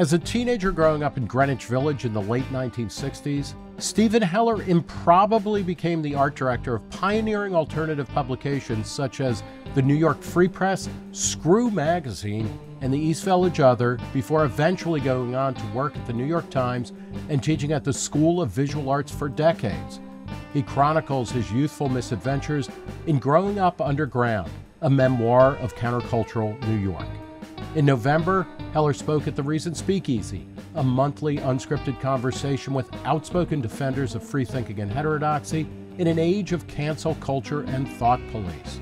As a teenager growing up in Greenwich Village in the late 1960s, Steven Heller improbably became the art director of pioneering alternative publications such as the New York Free Press, Screw Magazine, and the East Village Other before eventually going on to work at the New York Times and teaching at the School of Visual Arts for decades. He chronicles his youthful misadventures in Growing Up Underground, a memoir of countercultural New York. In November, Heller spoke at the Reason Speakeasy, a monthly unscripted conversation with outspoken defenders of free thinking and heterodoxy in an age of cancel culture and thought police.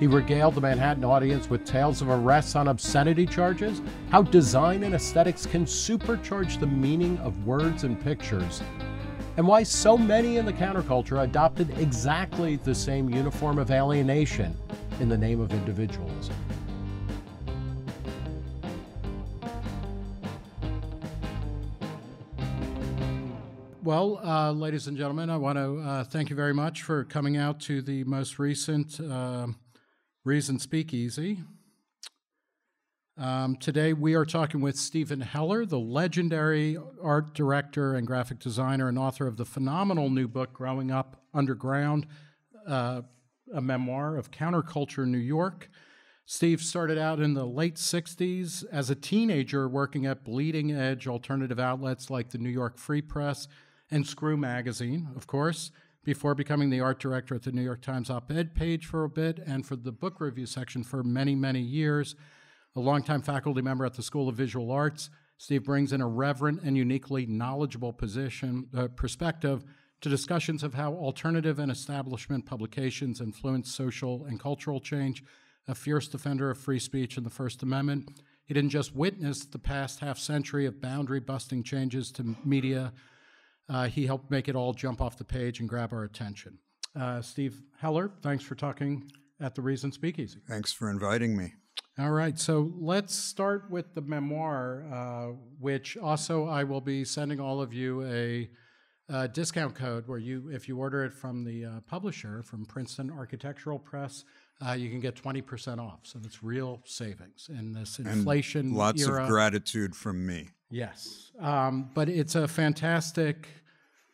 He regaled the Manhattan audience with tales of arrests on obscenity charges, how design and aesthetics can supercharge the meaning of words and pictures, and why so many in the counterculture adopted exactly the same uniform of alienation in the name of individualism. Well, uh, ladies and gentlemen, I want to uh, thank you very much for coming out to the most recent uh, Reason Speakeasy. Um, today, we are talking with Steven Heller, the legendary art director and graphic designer and author of the phenomenal new book, Growing Up Underground, uh, a memoir of counterculture New York. Steve started out in the late 60s as a teenager working at bleeding edge alternative outlets like the New York Free Press and Screw Magazine, of course, before becoming the art director at the New York Times op ed page for a bit and for the book review section for many, many years. A longtime faculty member at the School of Visual Arts, Steve brings in a reverent and uniquely knowledgeable position, uh, perspective to discussions of how alternative and establishment publications influence social and cultural change, a fierce defender of free speech and the First Amendment. He didn't just witness the past half century of boundary busting changes to media uh, he helped make it all jump off the page and grab our attention. Uh, Steve Heller, thanks for talking at the Reason Speakeasy. Thanks for inviting me. All right, so let's start with the memoir, uh, which also I will be sending all of you a, a, discount code where you, if you order it from the uh, publisher, from Princeton Architectural Press, uh, you can get 20% off. So it's real savings in this inflation and lots era. of gratitude from me. Yes, um, but it's a fantastic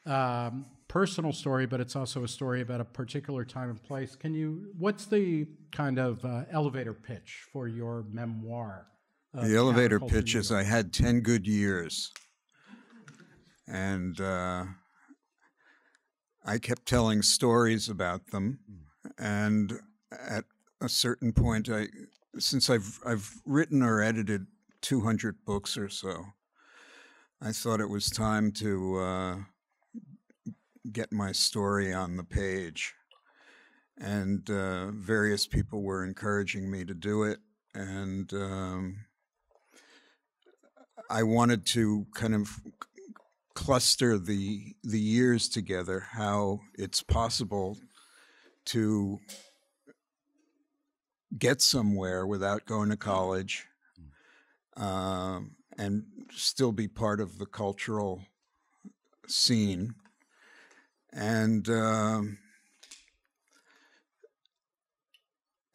um, personal story, but it's also a story about a particular time and place. Can you? What's the kind of uh, elevator pitch for your memoir? The elevator pitch is: I had ten good years, and uh, I kept telling stories about them, and at a certain point, I since I've I've written or edited 200 books or so. I thought it was time to uh, get my story on the page. And uh, various people were encouraging me to do it. And um, I wanted to kind of cluster the the years together how it's possible to get somewhere without going to college um, and still be part of the cultural scene. And um,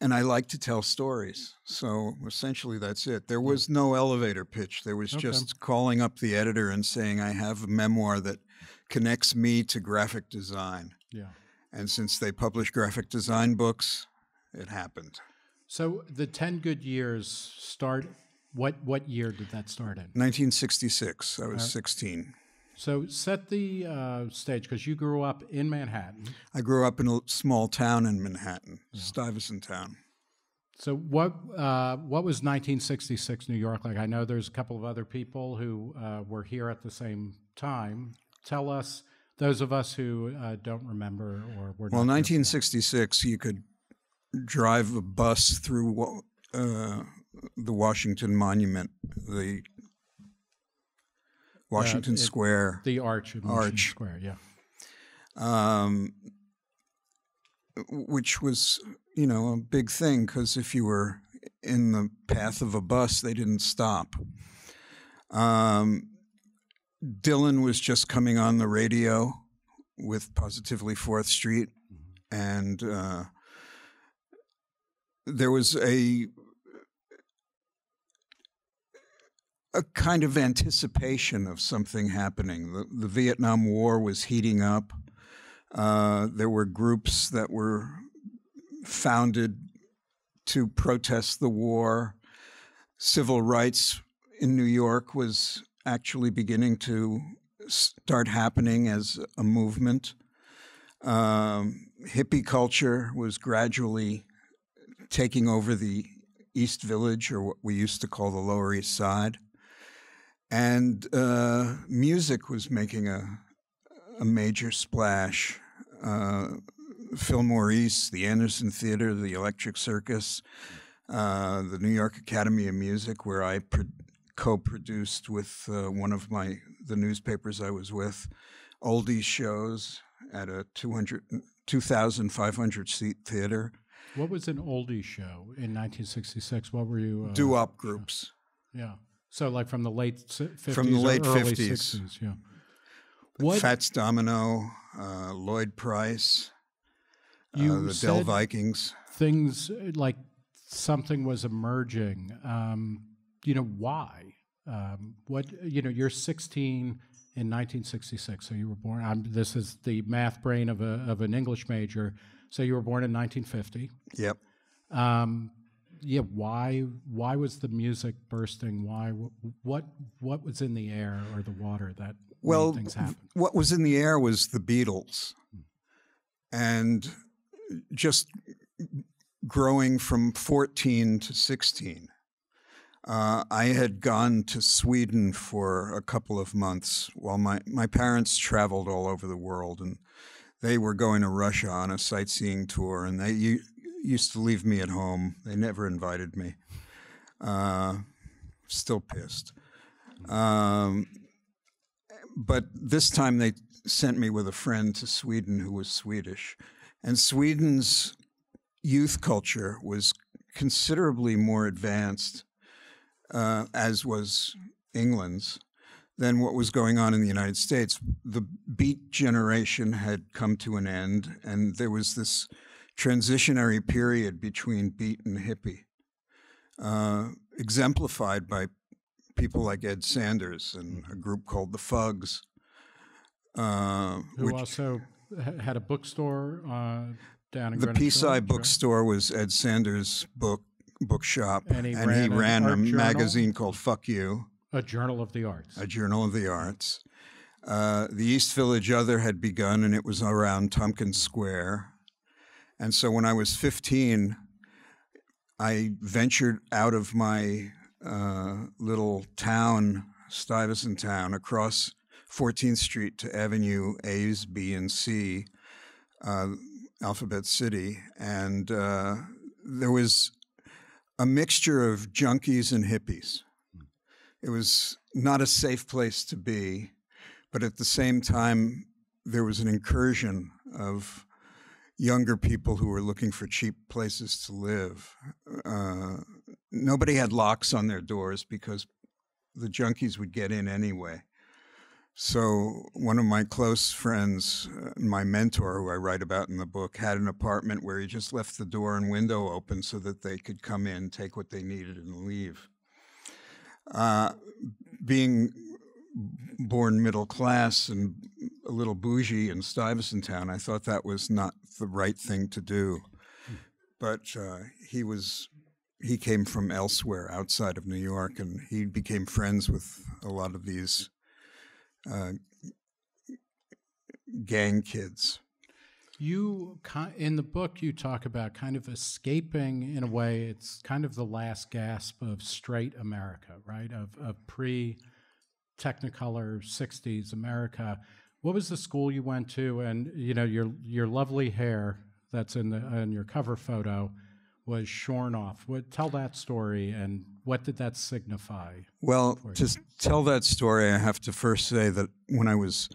and I like to tell stories. So essentially, that's it. There was no elevator pitch. There was okay. just calling up the editor and saying, "I have a memoir that connects me to graphic design." Yeah. And since they publish graphic design books, it happened. So the ten good years start what what year did that start in? 1966. I was uh, 16. So set the uh, stage because you grew up in Manhattan. I grew up in a small town in Manhattan, yeah. Stuyvesant Town. So what uh, what was 1966 New York like? I know there's a couple of other people who uh, were here at the same time. Tell us, those of us who uh, don't remember or were. Well, 1966, you could drive a bus through uh, the Washington Monument, the Washington uh, it, Square, the arch, arch Square, yeah. Um, which was, you know, a big thing because if you were in the path of a bus, they didn't stop. Um, Dylan was just coming on the radio with Positively Fourth Street, mm-hmm. and uh, there was a a kind of anticipation of something happening. The, the Vietnam War was heating up. Uh, there were groups that were founded to protest the war. Civil rights in New York was actually beginning to start happening as a movement. Um, hippie culture was gradually taking over the East Village, or what we used to call the Lower East Side. And uh, music was making a, a major splash. Uh, Fillmore East, the Anderson Theater, the Electric Circus, uh, the New York Academy of Music, where I pro- co-produced with uh, one of my the newspapers I was with, oldies shows at a 200, 2,500 seat theater. What was an oldie show in 1966? What were you? Uh, Doo-wop groups. Yeah. So like from the late 50s From the late early 50s. 60s, yeah. What Fats Domino, uh, Lloyd Price, you uh, the Dell Vikings. things uh, like something was emerging. Um, you know why? Um, what you know? You're 16 in 1966, so you were born. I'm, this is the math brain of a of an English major. So you were born in 1950. Yep. Um, yeah. Why? Why was the music bursting? Why? What? What was in the air or the water that Well, made things happen? what was in the air was the Beatles. And just growing from 14 to 16, uh, I had gone to Sweden for a couple of months while my, my parents traveled all over the world and they were going to Russia on a sightseeing tour and they used to leave me at home. They never invited me. Uh, still pissed. Um, but this time they sent me with a friend to Sweden who was Swedish. And Sweden's youth culture was considerably more advanced, uh, as was England's, than what was going on in the United States. The beat generation had come to an end, and there was this transitionary period between beat and hippie, uh, exemplified by people like Ed Sanders and a group called the Fugs. Uh, Who which also had a bookstore uh, down in the Greenwich Peace bookstore was Ed Sanders' book bookshop, And he ran an ran a journal? magazine called "Fuck You," A journal of the arts. a journal of the arts. Uh, the East Village Other had begun, and it was around Tompkins Square. And so, when I was 15, I ventured out of my uh, little town, Stuyvesant Town, across 14th Street to Avenue A's, B, and C, uh, Alphabet City, and uh, there was a mixture of junkies and hippies. It was not a safe place to be, but at the same time, there was an incursion of younger people who were looking for cheap places to live. Uh, nobody had locks on their doors because the junkies would get in anyway. So, one of my close friends, uh, my mentor, who I write about in the book, had an apartment where he just left the door and window open so that they could come in, take what they needed, and leave. Uh, being born middle class and a little bougie in Stuyvesant Town, I thought that was not the right thing to do. But uh, he was he came from elsewhere outside of New York, and he became friends with a lot of these uh, gang kids. You in the book you talk about kind of escaping in a way. It's kind of the last gasp of straight America, right? Of of pre Technicolor '60s America. What was the school you went to? And you know your your lovely hair that's in the in your cover photo was shorn off. What tell that story and what did that signify? Well, to tell that story, I have to first say that when I was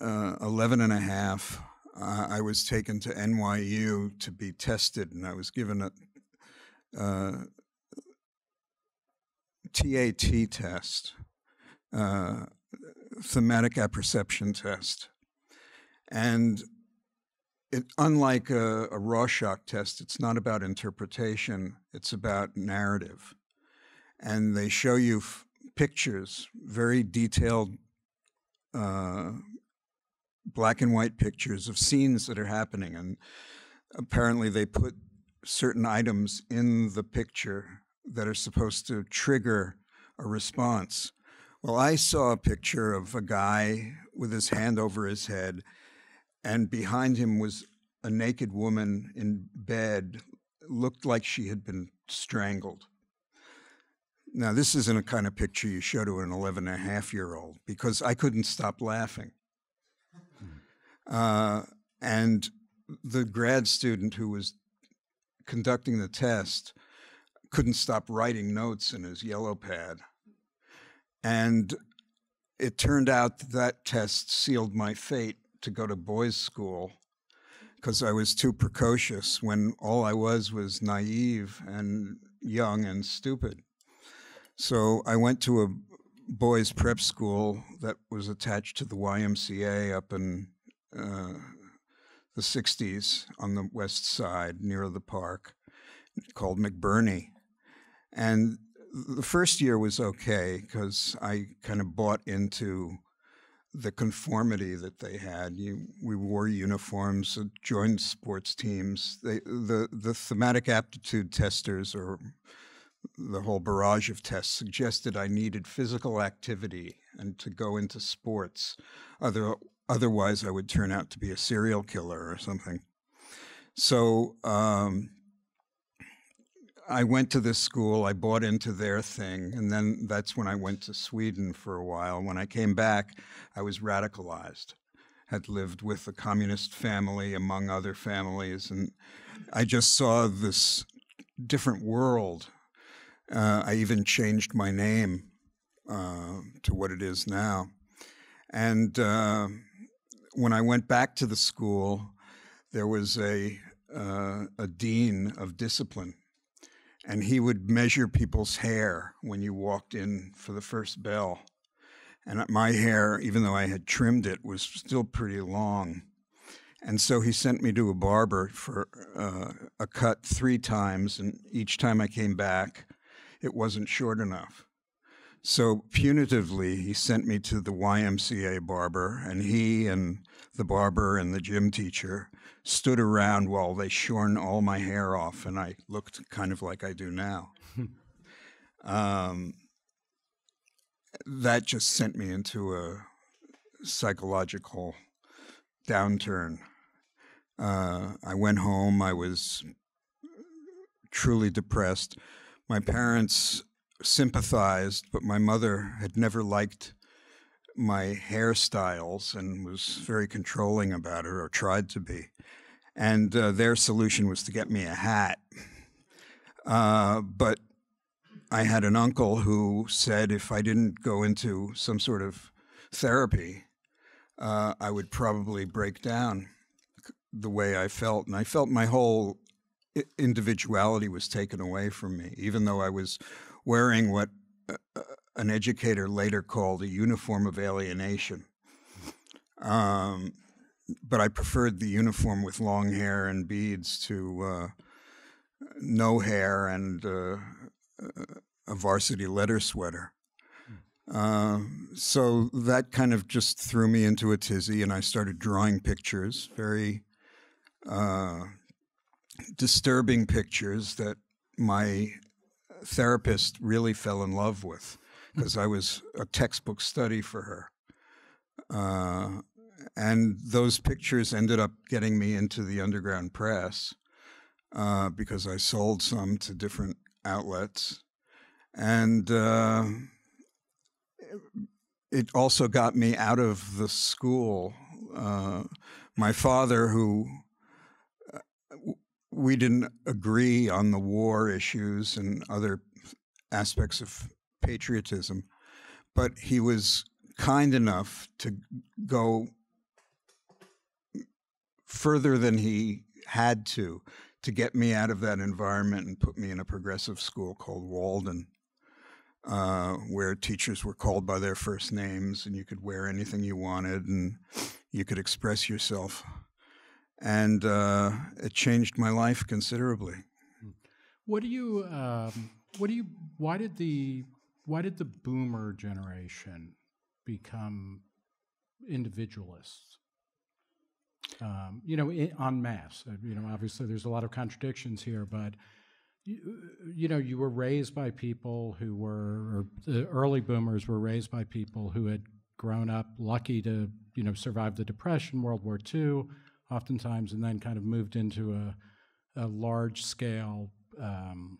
uh, 11 and a half, uh, I was taken to NYU to be tested, and I was given a uh, TAT test, uh, thematic apperception test. And it, unlike a, a Rorschach test, it's not about interpretation, it's about narrative and they show you f- pictures, very detailed uh, black and white pictures of scenes that are happening. And apparently, they put certain items in the picture that are supposed to trigger a response. Well, I saw a picture of a guy with his hand over his head, and behind him was a naked woman in bed, looked like she had been strangled. Now, this isn't a kind of picture you show to an 11 and a half year old because I couldn't stop laughing. Uh, and the grad student who was conducting the test couldn't stop writing notes in his yellow pad. And it turned out that, test sealed my fate to go to boys' school because I was too precocious when all I was was naive and young and stupid. So I went to a boys' prep school that was attached to the YMCA up in uh, the 60s on the west side near the park called McBurney. And the first year was okay because I kind of bought into the conformity that they had. You, we wore uniforms, uh, joined sports teams. They, the, the thematic aptitude testers or the whole barrage of tests suggested I needed physical activity and to go into sports. Other, otherwise, I would turn out to be a serial killer or something. So um, I went to this school, I bought into their thing, and then that's when I went to Sweden for a while. When I came back, I was radicalized. Had lived with a communist family, among other families, and I just saw this different world uh, I even changed my name uh, to what it is now. And uh, when I went back to the school, there was a, uh, a dean of discipline, and he would measure people's hair when you walked in for the first bell. And my hair, even though I had trimmed it, was still pretty long. And so he sent me to a barber for uh, a cut three times, and each time I came back, it wasn't short enough. So punitively, he sent me to the YMCA barber, and he and the barber and the gym teacher stood around while they shorn all my hair off, and I looked kind of like I do now. um, that just sent me into a psychological downturn. Uh, I went home. I was truly depressed. My parents sympathized, but my mother had never liked my hairstyles and was very controlling about it, or tried to be. And uh, their solution was to get me a hat. Uh, but I had an uncle who said if I didn't go into some sort of therapy, uh, I would probably break down the way I felt. And I felt my whole individuality was taken away from me, even though I was wearing what uh, an educator later called a uniform of alienation. Um, but I preferred the uniform with long hair and beads to uh, no hair and uh, a varsity letter sweater. Uh, so that kind of just threw me into a tizzy, and I started drawing pictures, very uh, disturbing pictures that my therapist really fell in love with because I was a textbook study for her. Uh, and those pictures ended up getting me into the underground press uh, because I sold some to different outlets. And uh, it also got me out of the school. Uh, my father, who we didn't agree on the war issues and other aspects of patriotism, but he was kind enough to go further than he had to to get me out of that environment and put me in a progressive school called Walden, uh, where teachers were called by their first names and you could wear anything you wanted and you could express yourself and uh, it changed my life considerably. What do you? Um, what do you? Why did the why did the boomer generation become individualists? Um, you know, in, en masse. Uh, you know, obviously there's a lot of contradictions here, but you, you know, you were raised by people who were, the early boomers were raised by people who had grown up lucky to, you know, survive the Depression, World War II, oftentimes, and then kind of moved into a, a large scale, um,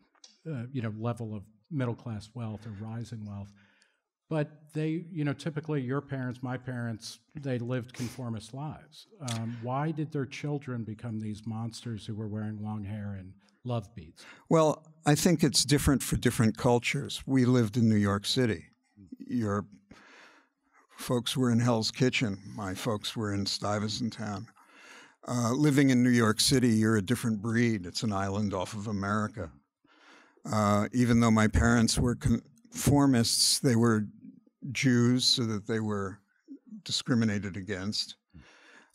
uh, you know, level of middle class wealth or rising wealth. But they, you know, typically your parents, my parents, they lived conformist lives. Um, why did their children become these monsters who were wearing long hair and love beads? Well, I think it's different for different cultures. We lived in New York City. Your folks were in Hell's Kitchen. My folks were in Stuyvesant Town. Uh, living in New York City, you're a different breed. It's an island off of America. Uh, even though my parents were conformists, they were Jews, so that they were discriminated against.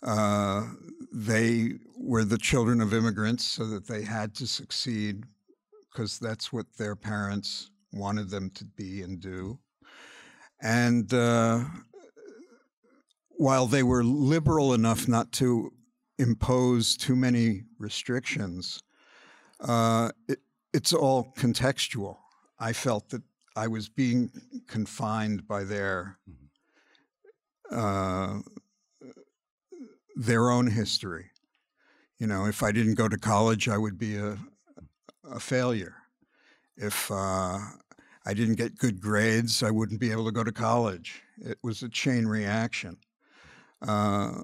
Uh, they were the children of immigrants, so that they had to succeed because that's what their parents wanted them to be and do. And uh, while they were liberal enough not to impose too many restrictions, uh, it, it's all contextual. I felt that I was being confined by their uh, their own history. You know, if I didn't go to college, I would be a a failure. If uh, I didn't get good grades, I wouldn't be able to go to college. It was a chain reaction. Uh,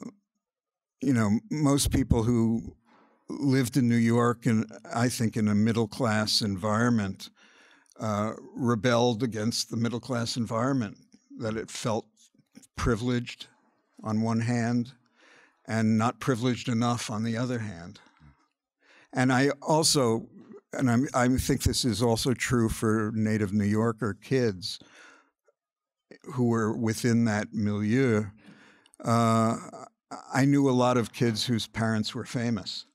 you know, most people who lived in New York and I think in a middle class environment uh, rebelled against the middle class environment, that it felt privileged on one hand and not privileged enough on the other hand. And I also, and I'm, i think this is also true for native New Yorker kids who were within that milieu. Uh, I knew a lot of kids whose parents were famous.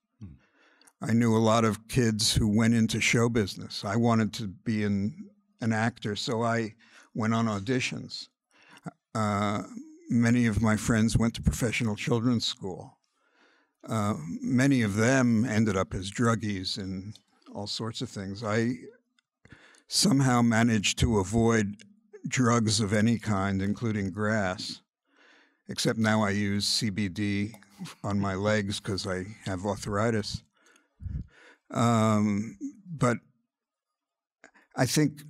I knew a lot of kids who went into show business. I wanted to be an, an actor, so I went on auditions. Uh, many of my friends went to professional children's school. Uh, many of them ended up as druggies and all sorts of things. I somehow managed to avoid drugs of any kind, including grass, except now I use CBD on my legs because I have arthritis. Um, but I think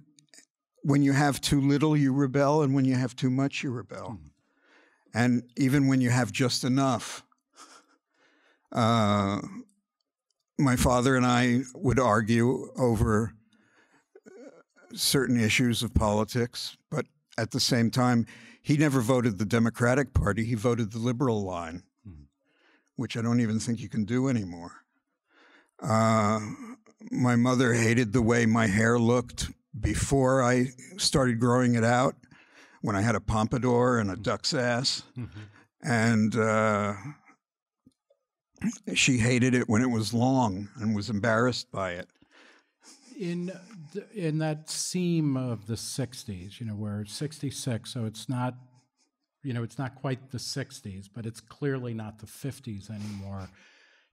when you have too little, you rebel, and when you have too much, you rebel. Mm. And even when you have just enough, uh, my father and I would argue over certain issues of politics, but at the same time, he never voted the Democratic Party. He voted the liberal line, mm-hmm. which I don't even think you can do anymore. Uh, my mother hated the way my hair looked before I started growing it out, when I had a pompadour and a duck's ass. Mm-hmm. And uh, she hated it when it was long and was embarrassed by it. In in that seam of the '60s, you know, where 66, so it's not, you know, it's not quite the '60s, but it's clearly not the '50s anymore.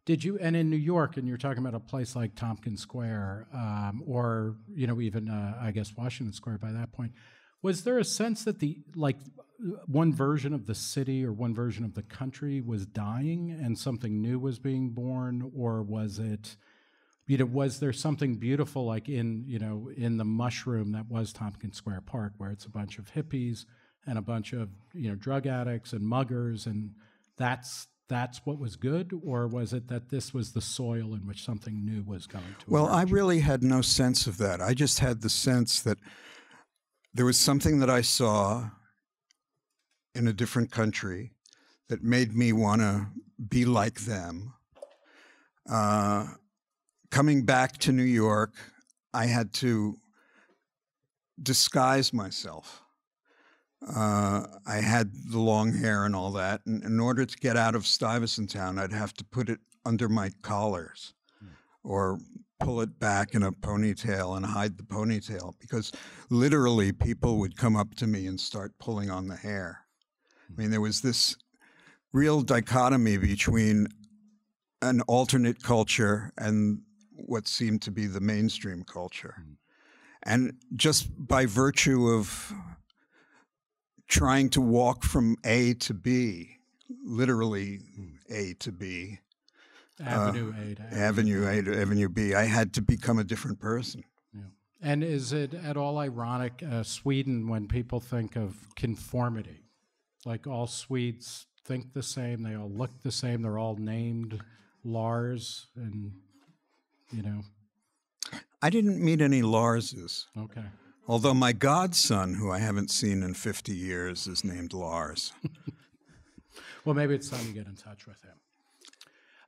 Did you, and in New York, and you're talking about a place like Tompkins Square, um, or you know, even uh, I guess Washington Square by that point, was there a sense that the like one version of the city or one version of the country was dying and something new was being born, or was it? You know, was there something beautiful like in you know in the mushroom that was Tompkins Square Park, where it's a bunch of hippies and a bunch of you know drug addicts and muggers, and that's that's what was good, or was it that this was the soil in which something new was going to? Well, emerge? I really had no sense of that. I just had the sense that there was something that I saw in a different country that made me want to be like them. Uh, coming back to New York, I had to disguise myself. Uh, I had the long hair and all that. And in order to get out of Stuyvesant Town, I'd have to put it under my collars mm. or pull it back in a ponytail and hide the ponytail because literally people would come up to me and start pulling on the hair. I mean, there was this real dichotomy between an alternate culture and what seemed to be the mainstream culture. And just by virtue of trying to walk from A to B, literally A to B, Avenue A to Avenue A to Avenue B, I had to become a different person. Yeah. And is it at all ironic, uh, Sweden, when people think of conformity? Like all Swedes think the same, they all look the same, they're all named Lars, and, you know, I didn't meet any Larses, okay. Although my godson, who I haven't seen in 50 years, is named Lars. Well, maybe it's time to get in touch with him.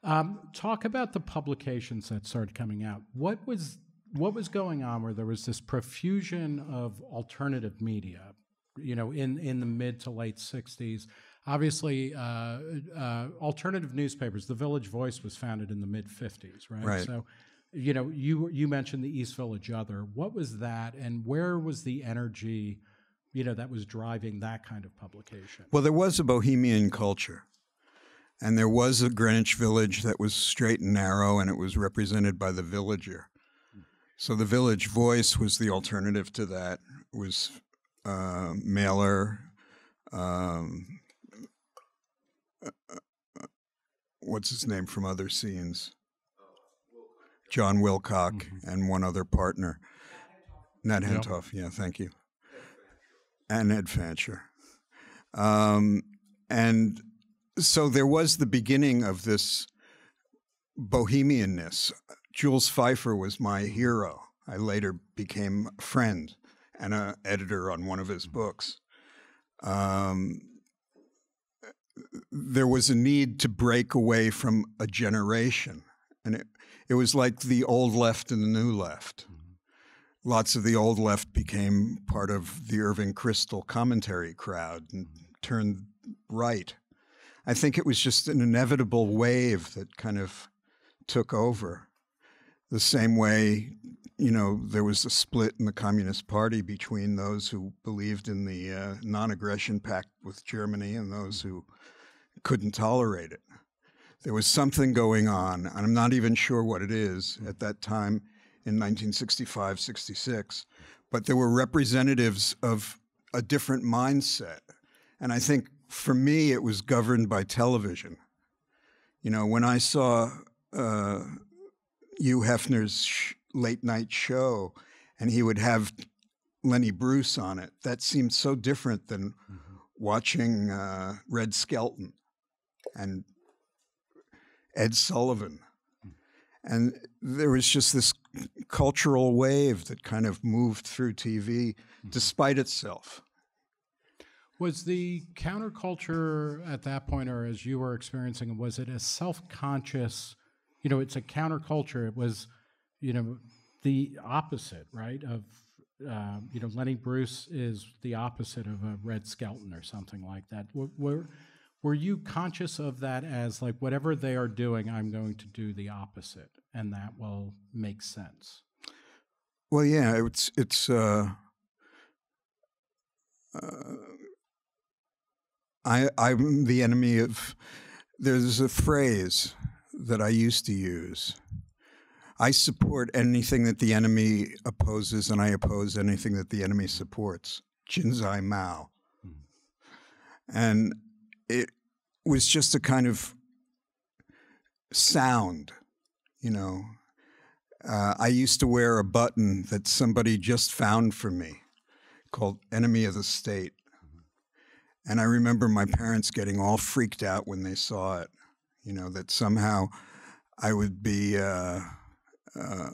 Um, talk about the publications that started coming out. What was what was going on where there was this profusion of alternative media? You know, in in the mid to late '60s, obviously, uh, uh, alternative newspapers. The Village Voice was founded in the mid '50s, right? Right. So, you know, you you mentioned the East Village Other. What was that, and where was the energy? You know, that was driving that kind of publication. Well, there was a bohemian culture, and there was a Greenwich Village that was straight and narrow, and it was represented by the villager. So the Village Voice was the alternative to that. It was uh, Mailer, um, what's his name from other scenes? John Wilcock and one other partner. Nat Hentoff, yeah, thank you. And Ed Fancher. Um, and so there was the beginning of this bohemianness. Jules Feiffer was my hero. I later became a friend and an editor on one of his books. Um, there was a need to break away from a generation. And it, it was like the old left and the new left. Mm-hmm. Lots of the old left became part of the Irving Kristol commentary crowd and mm-hmm. turned right. I think it was just an inevitable wave that kind of took over. The same way, you know, there was a split in the Communist Party between those who believed in the uh, non aggression pact with Germany and those mm-hmm. who couldn't tolerate it. There was something going on, and I'm not even sure what it is at that time in 1965 66, but there were representatives of a different mindset. And I think for me, it was governed by television. You know, when I saw uh, Hugh Hefner's sh- late night show and he would have Lenny Bruce on it, that seemed so different than watching uh, Red Skelton and Ed Sullivan. And there was just this cultural wave that kind of moved through TV despite itself. Was the counterculture at that point, or as you were experiencing it, was it a self-conscious? You know, it's a counterculture. It was, you know, the opposite, right? Of, uh, you know, Lenny Bruce is the opposite of a Red Skelton or something like that. Were, were were you conscious of that as like whatever they are doing, I'm going to do the opposite, and that will make sense? Well, yeah, it's it's. Uh, uh, I I'm the enemy of. There's a phrase that I used to use. I support anything that the enemy opposes, and I oppose anything that the enemy supports. Jinzai Mao. And it was just a kind of sound, you know. Uh, I used to wear a button that somebody just found for me called Enemy of the State. And I remember my parents getting all freaked out when they saw it, you know, that somehow I would be uh, uh,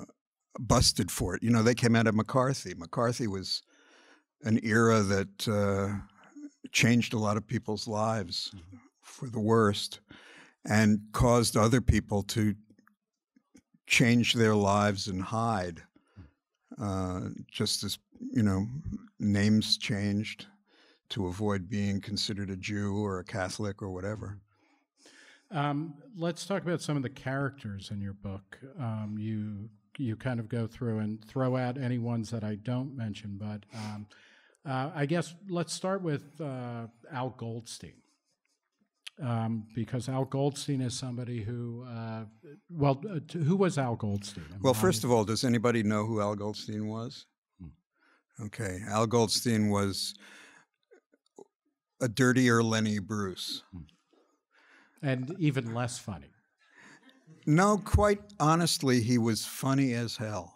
busted for it. You know, they came out of McCarthy. McCarthy was an era that uh, changed a lot of people's lives for the worst and caused other people to change their lives and hide. Uh, just as, you know, names changed to avoid being considered a Jew or a Catholic or whatever. Um, let's talk about some of the characters in your book. Um, you you kind of go through and throw out any ones that I don't mention. But um, uh, I guess let's start with uh, Al Goldstein. Um, because Al Goldstein is somebody who, uh, well, uh, who was Al Goldstein? And Well, first of all, does anybody know who Al Goldstein was? Okay, Al Goldstein was a dirtier Lenny Bruce. and even less funny. No, quite honestly, he was funny as hell.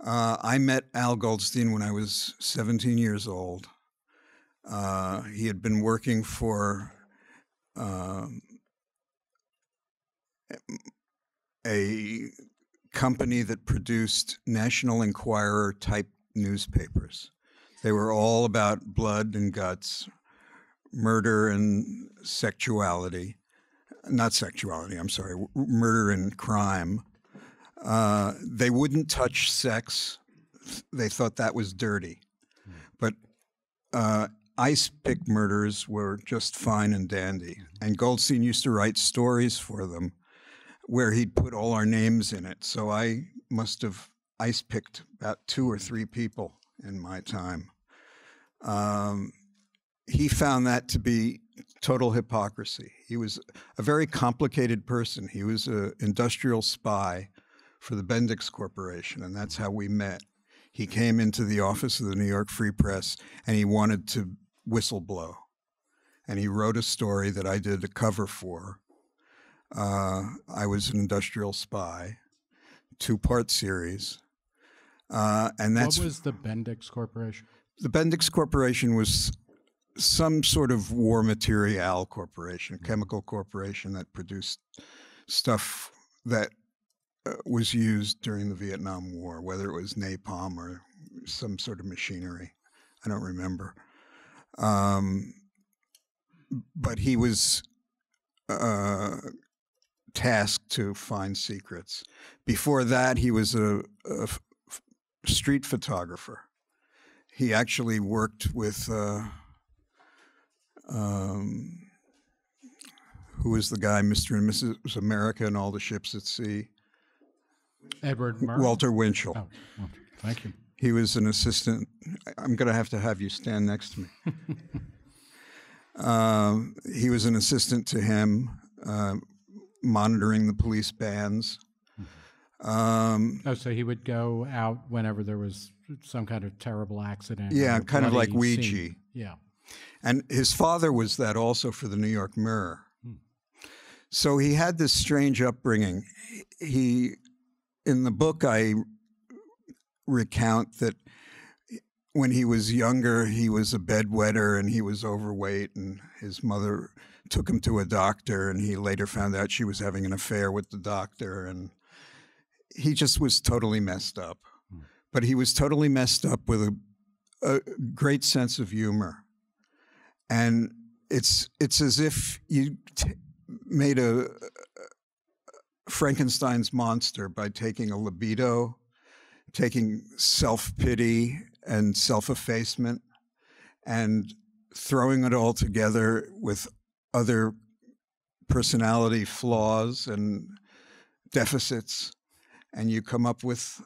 Uh, I met Al Goldstein when I was 17 years old. Uh, he had been working for um, a company that produced National Enquirer type newspapers. They were all about blood and guts, murder and sexuality not sexuality, I'm sorry, w- murder and crime. Uh, they wouldn't touch sex. They thought that was dirty. But uh, ice pick murders were just fine and dandy. And Goldstein used to write stories for them where he'd put all our names in it. So I must have ice picked about two or three people in my time. Um, he found that to be total hypocrisy. He was a very complicated person. He was an industrial spy for the Bendix Corporation, and that's how we met. He came into the office of the New York Free Press and he wanted to whistleblow. And he wrote a story that I did a cover for. Uh, I was an industrial spy, two part series. Uh, and that's what was the Bendix Corporation? the Bendix Corporation was some sort of war material corporation, chemical corporation that produced stuff that uh, was used during the Vietnam War, whether it was napalm or some sort of machinery. I don't remember. Um, but he was uh, tasked to find secrets. Before that, he was a, a f- f- street photographer he actually worked with uh, um, who was the guy, Mr. and Mrs. America and all the ships at sea? Edward Murrow. Walter Winchell. Oh, well, thank you. He was an assistant. I- I'm going to have to have you stand next to me. um, he was an assistant to him, uh, monitoring the police bands. Um, Oh, so he would go out whenever there was some kind of terrible accident. Yeah, kind of like Weegee. scene. Yeah. And his father was that also for the New York Mirror. So he had this strange upbringing. He, in the book, I recount that when he was younger, he was a bedwetter and he was overweight, and his mother took him to a doctor, and he later found out she was having an affair with the doctor, and he just was totally messed up. Hmm. But he was totally messed up with a, a great sense of humor and it's it's as if you t- made a, a Frankenstein's monster by taking a libido, taking self pity and self effacement, and throwing it all together with other personality flaws and deficits, and you come up with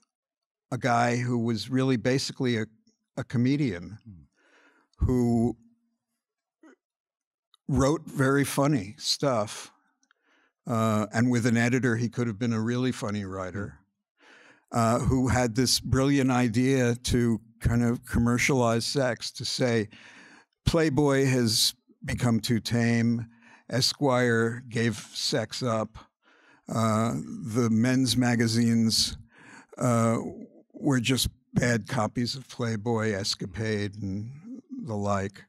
a guy who was really basically a, a comedian who wrote very funny stuff. Uh, and with an editor, he could have been a really funny writer uh, who had this brilliant idea to kind of commercialize sex, to say, Playboy has become too tame, Esquire gave sex up, uh, the men's magazines uh, were just bad copies of Playboy, Escapade, and the like.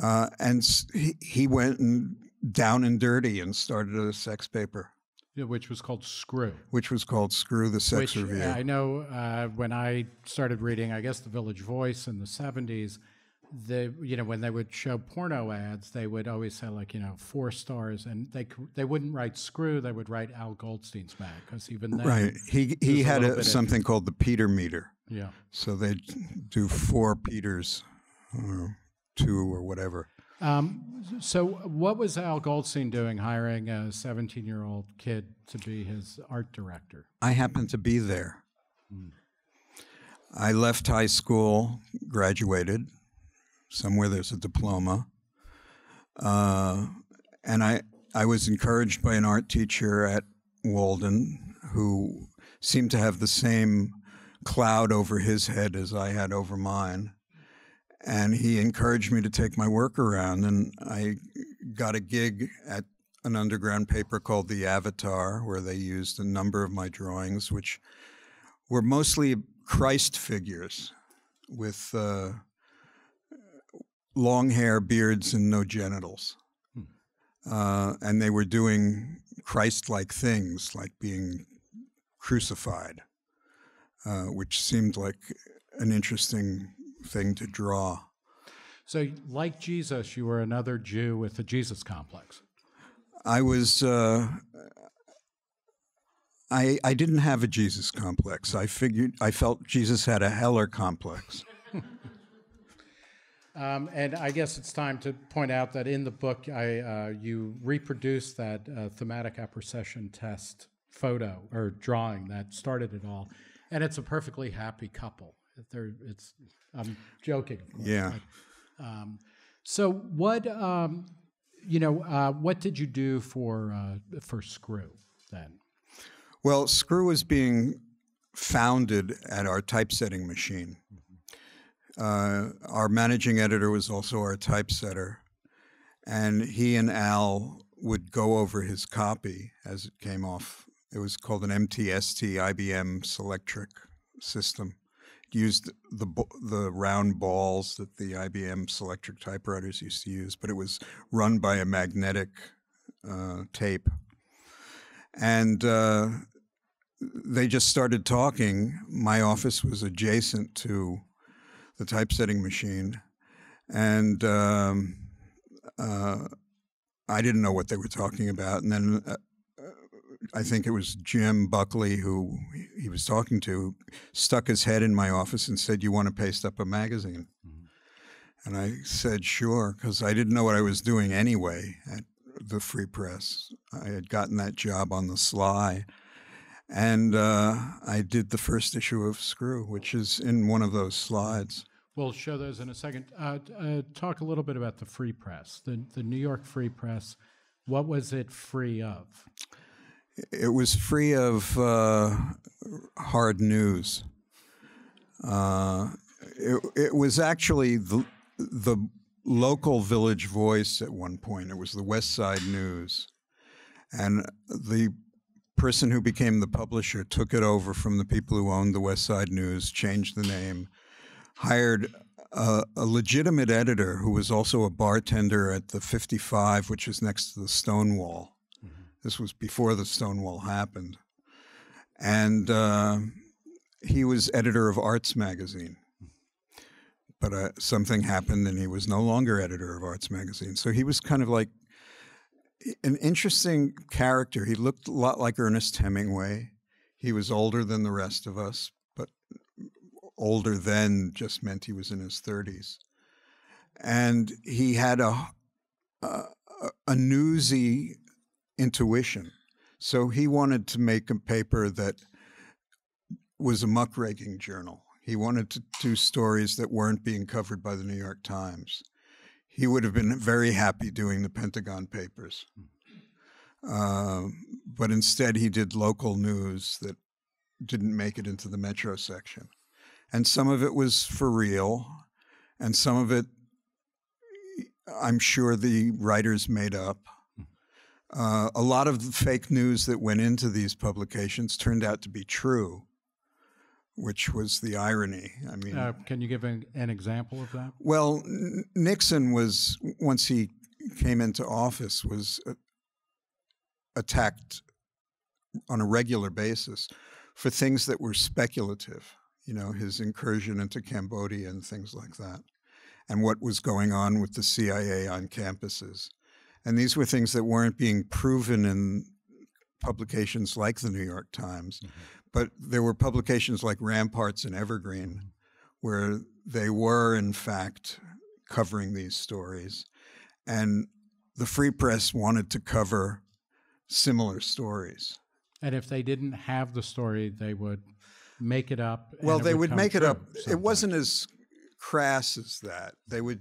Uh, and he, he went and down and dirty and started a sex paper, which was called Screw. which was called Screw the Sex which Review. I know uh, when I started reading, I guess the Village Voice in the '70s, the you know when they would show porno ads, they would always say like you know four stars, and they they wouldn't write Screw, they would write Al Goldstein's back because even then, right. He, he had little a, bit of- something called the Peter meter. yeah, So they'd do four Peters or two or whatever. Um, so, what was Al Goldstein doing hiring a 17 year old kid to be his art director? I happened to be there. I left high school, graduated. Somewhere there's a diploma. Uh, and I, I was encouraged by an art teacher at Walden who seemed to have the same cloud over his head as I had over mine. And he encouraged me to take my work around, and I got a gig at an underground paper called The Avatar, where they used a number of my drawings, which were mostly Christ figures with uh, long hair, beards, and no genitals. Uh, and they were doing Christ like things, like being crucified, uh, which seemed like an interesting thing to draw. So, like Jesus, you were another Jew with a Jesus complex. I was. Uh, I I didn't have a Jesus complex. I figured I felt Jesus had a Heller complex. Um, and I guess it's time to point out that in the book, I, uh, you reproduce that uh, thematic apperception test photo or drawing that started it all, and it's a perfectly happy couple. They're, it's I'm joking. Of course, Yeah. but, um, so what um, you know? Uh, what did you do for uh, for Screw then? Well, Screw was being founded at our typesetting machine. Uh, our managing editor was also our typesetter, and he and Al would go over his copy as it came off. It was called an MTST IBM Selectric system. Used the the round balls that the IBM Selectric typewriters used to use, but it was run by a magnetic uh, tape. And uh, they just started talking. My office was adjacent to the typesetting machine, and um, uh, I didn't know what they were talking about. And then uh, I think it was Jim Buckley who he was talking to stuck his head in my office and said, "You want to paste up a magazine?" And I said, "Sure," because I didn't know what I was doing anyway at the Free Press. I had gotten that job on the sly. And uh, I did the first issue of Screw, which is in one of those slides. We'll show those in a second. Uh, uh, talk a little bit about the Free Press, the the New York Free Press. What was it free of? It was free of uh, hard news. Uh, it, it was actually the, the local village voice at one point. It was the West Side News. And the person who became the publisher took it over from the people who owned the West Side News, changed the name, hired a, a legitimate editor who was also a bartender at the 55, which is next to the Stonewall. This was before the Stonewall happened. And uh, he was editor of Arts Magazine. But uh, something happened and he was no longer editor of Arts Magazine. So he was kind of like an interesting character. He looked a lot like Ernest Hemingway. He was older than the rest of us, but older then just meant he was in his 30s. And he had a, a, a newsy intuition. So he wanted to make a paper that was a muckraking journal. He wanted to do stories that weren't being covered by the New York Times. He would have been very happy doing the Pentagon Papers. Uh, but instead, he did local news that didn't make it into the metro section. And some of it was for real, and some of it, I'm sure the writers made up. Uh, a lot of the fake news that went into these publications turned out to be true, which was the irony. I mean, Uh, can you give an, an example of that? well, N- Nixon was once he came into office was uh, attacked on a regular basis for things that were speculative. You know, his incursion into Cambodia and things like that, and what was going on with the CIA on campuses. And these were things that weren't being proven in publications like the New York Times, mm-hmm. but there were publications like Ramparts and Evergreen mm-hmm. where they were, in fact, covering these stories. and the Free Press wanted to cover similar stories. And if they didn't have the story, they would make it up. Well, they would come make it up. true It wasn't as crass as that. They would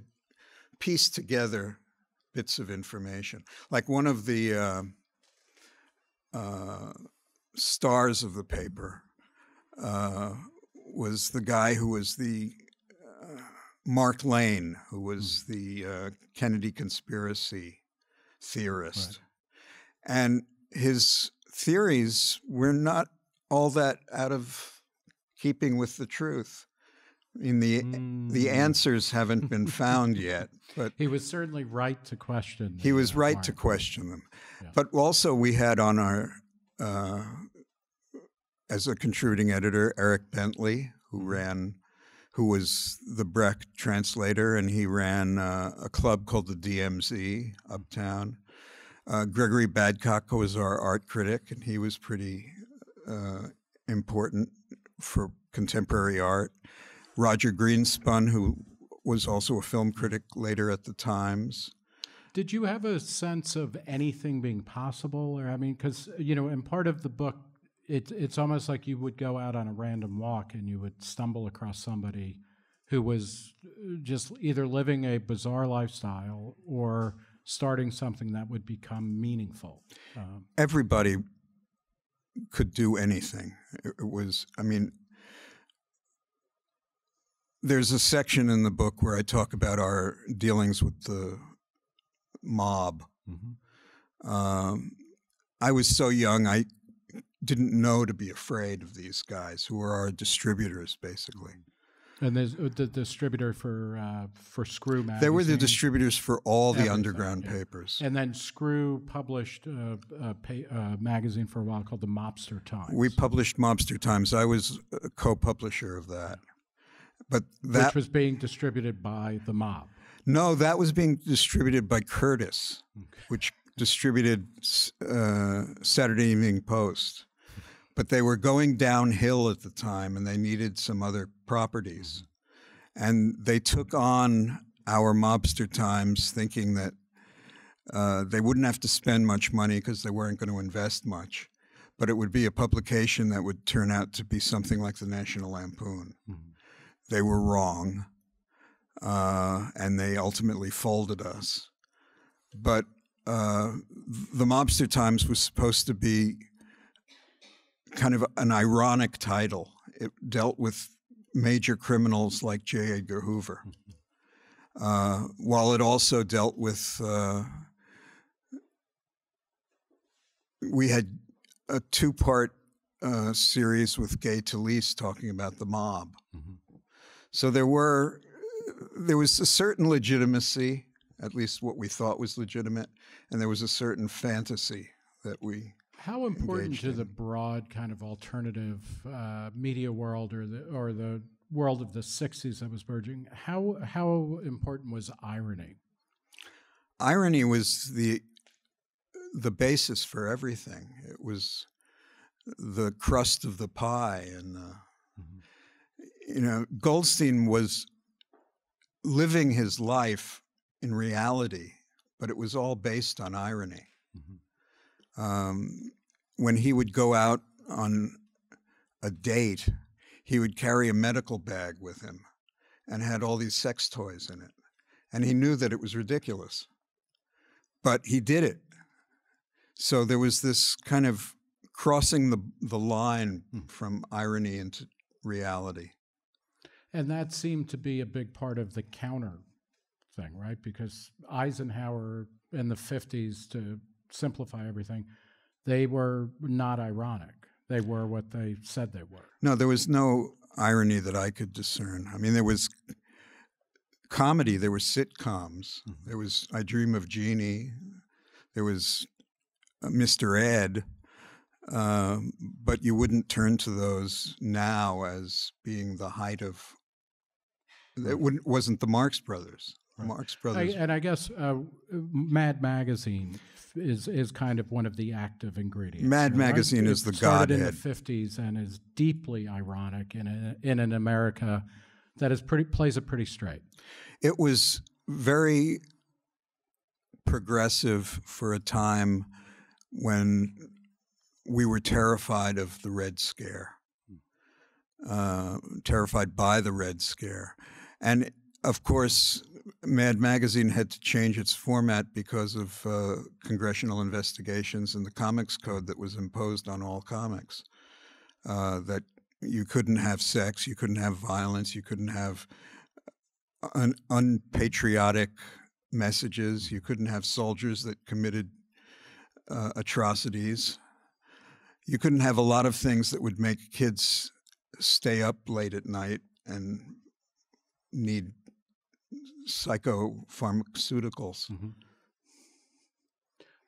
piece together bits of information. Like one of the uh, uh, stars of the paper uh, was the guy who was the uh, Mark Lane, who was the uh, Kennedy conspiracy theorist. And his theories were not all that out of keeping with the truth. I mean, the the Mm. answers haven't been found yet, but He was certainly right to question. he was right to question them. Yeah. But also, we had on our uh, as a contributing editor Eric Bentley, who Mm-hmm. ran, who was the Brecht translator, and he ran uh, a club called the DMZ uptown. Uh, Gregory Battcock was our art critic, and he was pretty uh, important for contemporary art. Roger Greenspun, who was also a film critic later at the Times. Did you have a sense of anything being possible, or I mean, because you know, in part of the book, it, it's almost like you would go out on a random walk and you would stumble across somebody who was uh, just either living a bizarre lifestyle or starting something that would become meaningful. Um, everybody could do anything. It, it was, I mean, there's a section in the book where I talk about our dealings with the mob. Um, I was so young, I didn't know to be afraid of these guys who were our distributors, basically. and there's uh, the distributor for uh, for Screw magazine. They were the distributors for all the underground yeah. papers. And then Screw published uh, a, pa- a magazine for a while called the Mobster Times. We published Mobster Times. I was a co-publisher of that. But that which was being distributed by the mob. No, that was being distributed by Curtis, which distributed uh, Saturday Evening Post. But they were going downhill at the time and they needed some other properties. And they took on our Mobster Times thinking that uh, they wouldn't have to spend much money because they weren't going to invest much. But it would be a publication that would turn out to be something like the National Lampoon. They were wrong uh, and they ultimately folded us. But uh, the Mobster Times was supposed to be kind of an ironic title. It dealt with major criminals like J. Edgar Hoover, uh, while it also dealt with. Uh, we had a two-part uh, series with Gay Talese talking about the mob. So there were there was a certain legitimacy, at least what we thought was legitimate, and there was a certain fantasy that we How important to the broad kind of alternative uh, media world or the or the world of the '60s that was burgeoning? How how important was irony? irony was the the basis for everything. It was the crust of the pie, and uh, you know Goldstein was living his life in reality, but it was all based on irony. Um, when he would go out on a date, he would carry a medical bag with him and had all these sex toys in it. And he knew that it was ridiculous, but he did it. So there was this kind of crossing the, the line from irony into reality. And that seemed to be a big part of the counter thing, right? Because Eisenhower in the 50s, to simplify everything, they were not ironic. They were what they said they were. No, there was no irony that I could discern. I mean, there was comedy, there were sitcoms, there was I Dream of Jeannie, there was uh, Mr. Ed, um, but you wouldn't turn to those now as being the height of. It wouldn't, wasn't the Marx Brothers. The Marx I, Brothers. and I guess uh, Mad Magazine is is kind of one of the active ingredients. Mad right? Magazine is It the started in the '50s and is deeply ironic in a, in an America that is pretty plays it pretty straight. it was very progressive for a time when we were terrified of the Red Scare, uh, terrified by the Red Scare. And of course, Mad Magazine had to change its format because of uh, congressional investigations and the Comics Code that was imposed on all comics. Uh, that you couldn't have sex, you couldn't have violence, you couldn't have un- unpatriotic messages, you couldn't have soldiers that committed uh, atrocities. You couldn't have a lot of things that would make kids stay up late at night and need psychopharmaceuticals. Mm-hmm.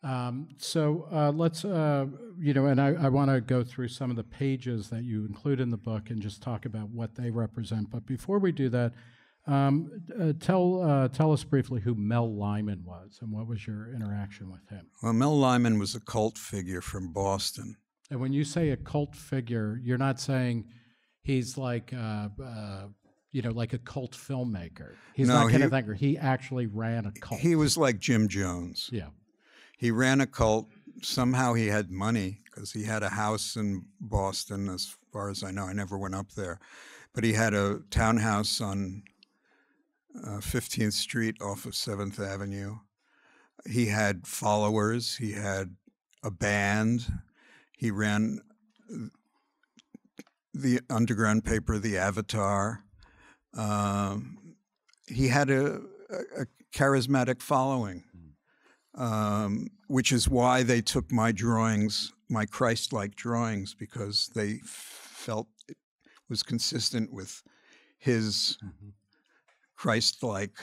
Um, so uh, let's, uh, you know, and I, I want to go through some of the pages that you include in the book and just talk about what they represent. But before we do that, um, uh, tell uh, tell us briefly who Mel Lyman was and what was your interaction with him. Well, Mel Lyman was a cult figure from Boston. And when you say a cult figure, you're not saying he's like, uh, uh, you know, like a cult filmmaker. He's No, not kind he- of thinker. He actually ran a cult. He was like Jim Jones. yeah. He ran a cult. Somehow he had money because he had a house in Boston, as far as I know. I never went up there. But he had a townhouse on uh, 15th Street off of 7th Avenue. He had followers. He had a band. He ran the underground paper, The Avatar. Um, he had a, a, a charismatic following um, which is why they took my drawings, my Christ-like drawings, because they felt it was consistent with his Christ-like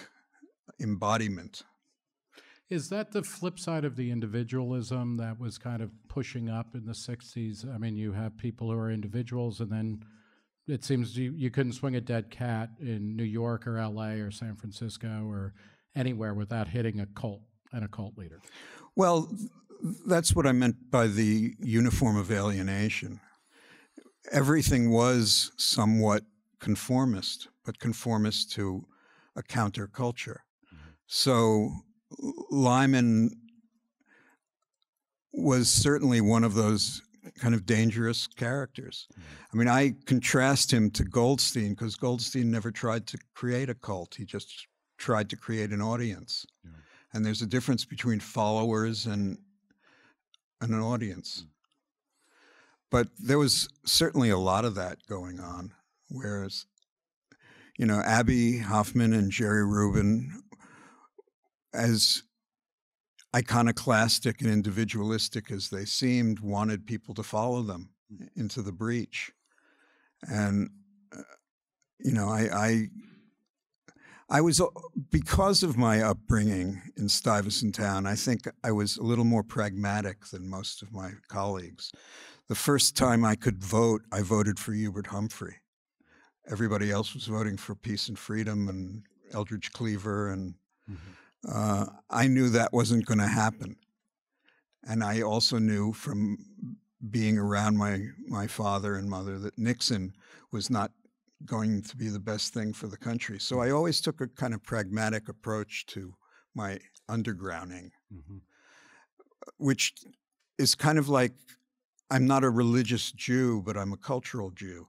embodiment. Is that the flip side of the individualism that was kind of pushing up in the 60s? I mean, you have people who are individuals, and then it seems you, you couldn't swing a dead cat in New York or LA or San Francisco or anywhere without hitting a cult and a cult leader. Well, that's what I meant by the uniform of alienation. Everything was somewhat conformist, but conformist to a counterculture. Mm-hmm. So Lyman was certainly one of those kind of dangerous characters. Mm-hmm. I mean, I contrast him to Goldstein because Goldstein never tried to create a cult, he just tried to create an audience. And there's a difference between followers and, and an audience. Mm. But there was certainly a lot of that going on, whereas, you know, Abbie Hoffman and Jerry Rubin, as iconoclastic and individualistic as they seemed, wanted people to follow them into the breach. And, uh, you know, I, I I was, uh, because of my upbringing in Stuyvesant Town, I think I was a little more pragmatic than most of my colleagues. The first time I could vote, I voted for Hubert Humphrey. Everybody else was voting for Peace and Freedom and Eldridge Cleaver, and uh, I knew that wasn't going to happen. And I also knew from being around my, my father and mother that Nixon was not going to be the best thing for the country. So I always took a kind of pragmatic approach to my undergrounding, which is kind of like I'm not a religious Jew, but I'm a cultural Jew.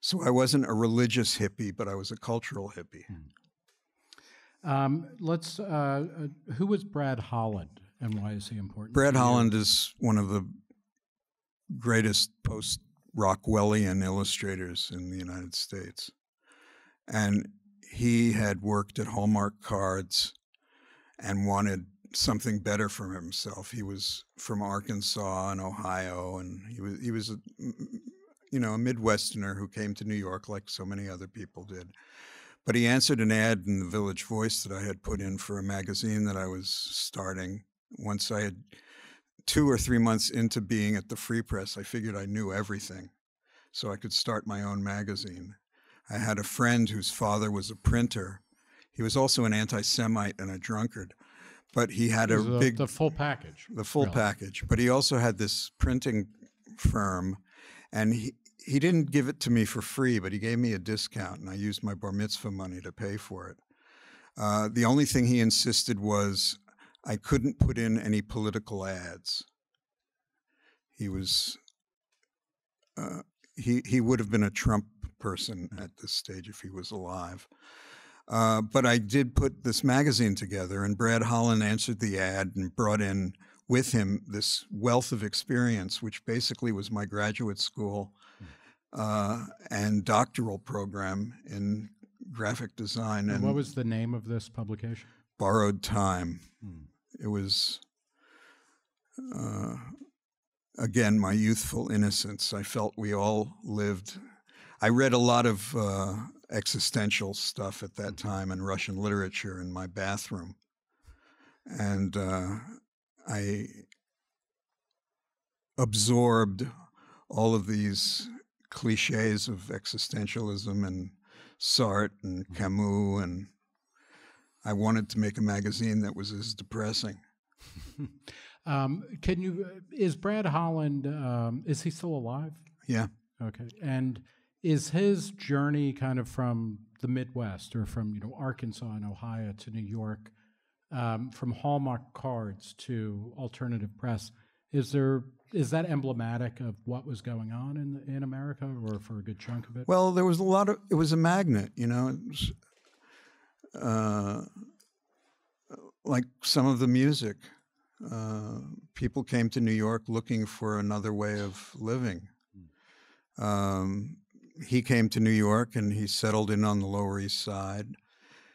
So I wasn't a religious hippie, but I was a cultural hippie. Um, let's, uh, uh, who was Brad Holland and why is he important? Brad? Holland is one of the greatest post Rockwellian illustrators in the United States. And he had worked at Hallmark Cards and wanted something better for himself. He was from Arkansas and Ohio, and he was he was a, you know a Midwesterner who came to New York like so many other people did. But he answered an ad in the Village Voice that I had put in for a magazine that I was starting. Once I had two or three months into being at the Free Press, I figured I knew everything, so I could start my own magazine. I had a friend whose father was a printer. He was also an anti-Semite and a drunkard, but he had a the- big the full package. the full really. package. But he also had this printing firm, and he he didn't give it to me for free, but he gave me a discount, and I used my bar mitzvah money to pay for it. Uh, the only thing he insisted was I couldn't put in any political ads. He was, uh, he, he would have been a Trump person at this stage if he was alive. Uh, but I did put this magazine together, and Brad Holland answered the ad and brought in with him this wealth of experience, which basically was my graduate school uh, and doctoral program in graphic design. And, what was the name of this publication? Borrowed Time. Hmm. It was, uh, again, my youthful innocence. I felt we all lived. I read a lot of uh, existential stuff at that time and Russian literature in my bathroom. And uh, I absorbed all of these cliches of existentialism and Sartre and mm-hmm. Camus, and I wanted to make a magazine that was as depressing. um, can you? Is Brad Holland? Um, is he still alive? Yeah. Okay. And is his journey kind of from the Midwest or from you know Arkansas and Ohio to New York, um, from Hallmark cards to alternative press? Is there is that emblematic of what was going on in in America, or for a good chunk of it? Well, there was a lot of. It was a magnet, you know. Was, uh, like some of the music, uh, people came to New York looking for another way of living. Um, he came to New York and he settled in on the Lower East Side.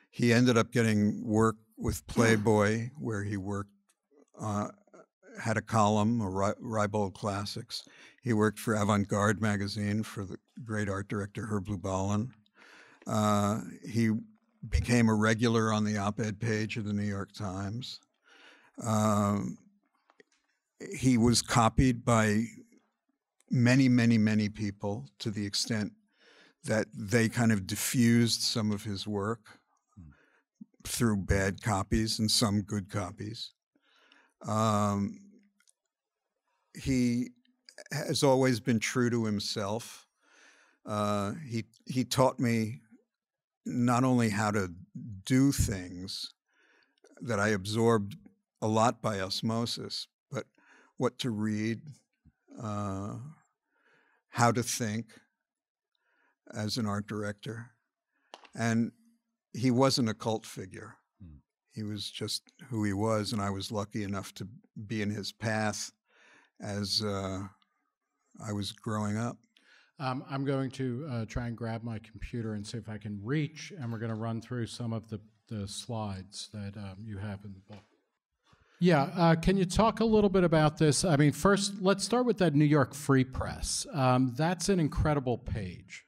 He ended up getting work with Playboy, where he worked, uh, had a column, a Ribald Classics. He worked for Avant Garde magazine for the great art director Herb Lubalin. Uh, he became a regular on the op-ed page of the New York Times. Um, he was copied by many, many, many people to the extent that they kind of diffused some of his work through bad copies and some good copies. Um, he has always been true to himself. Uh, he he taught me not only how to do things that I absorbed a lot by osmosis, but what to read, uh, how to think as an art director. And he wasn't a cult figure. Mm. He was just who he was, and I was lucky enough to be in his path as uh, I was growing up. Um, I'm going to uh, try and grab my computer and see if I can reach, and we're going to run through some of the, the slides that um, you have in the book. Yeah, uh, can you talk a little bit about this? I mean, first, let's start with that New York Free Press. Um, that's an incredible page.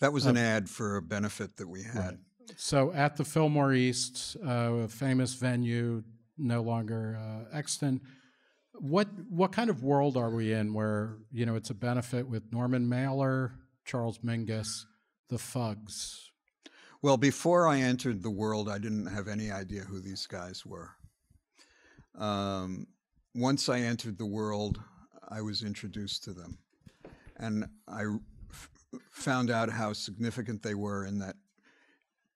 That was an ad for a benefit that we had. Right. So at the Fillmore East, uh, a famous venue, no longer uh, extant. What what kind of world are we in where you know it's a benefit with Norman Mailer, Charles Mingus, the Fugs? Well, before I entered the world, I didn't have any idea who these guys were. Um, once I entered the world, I was introduced to them, and I found out how significant they were in that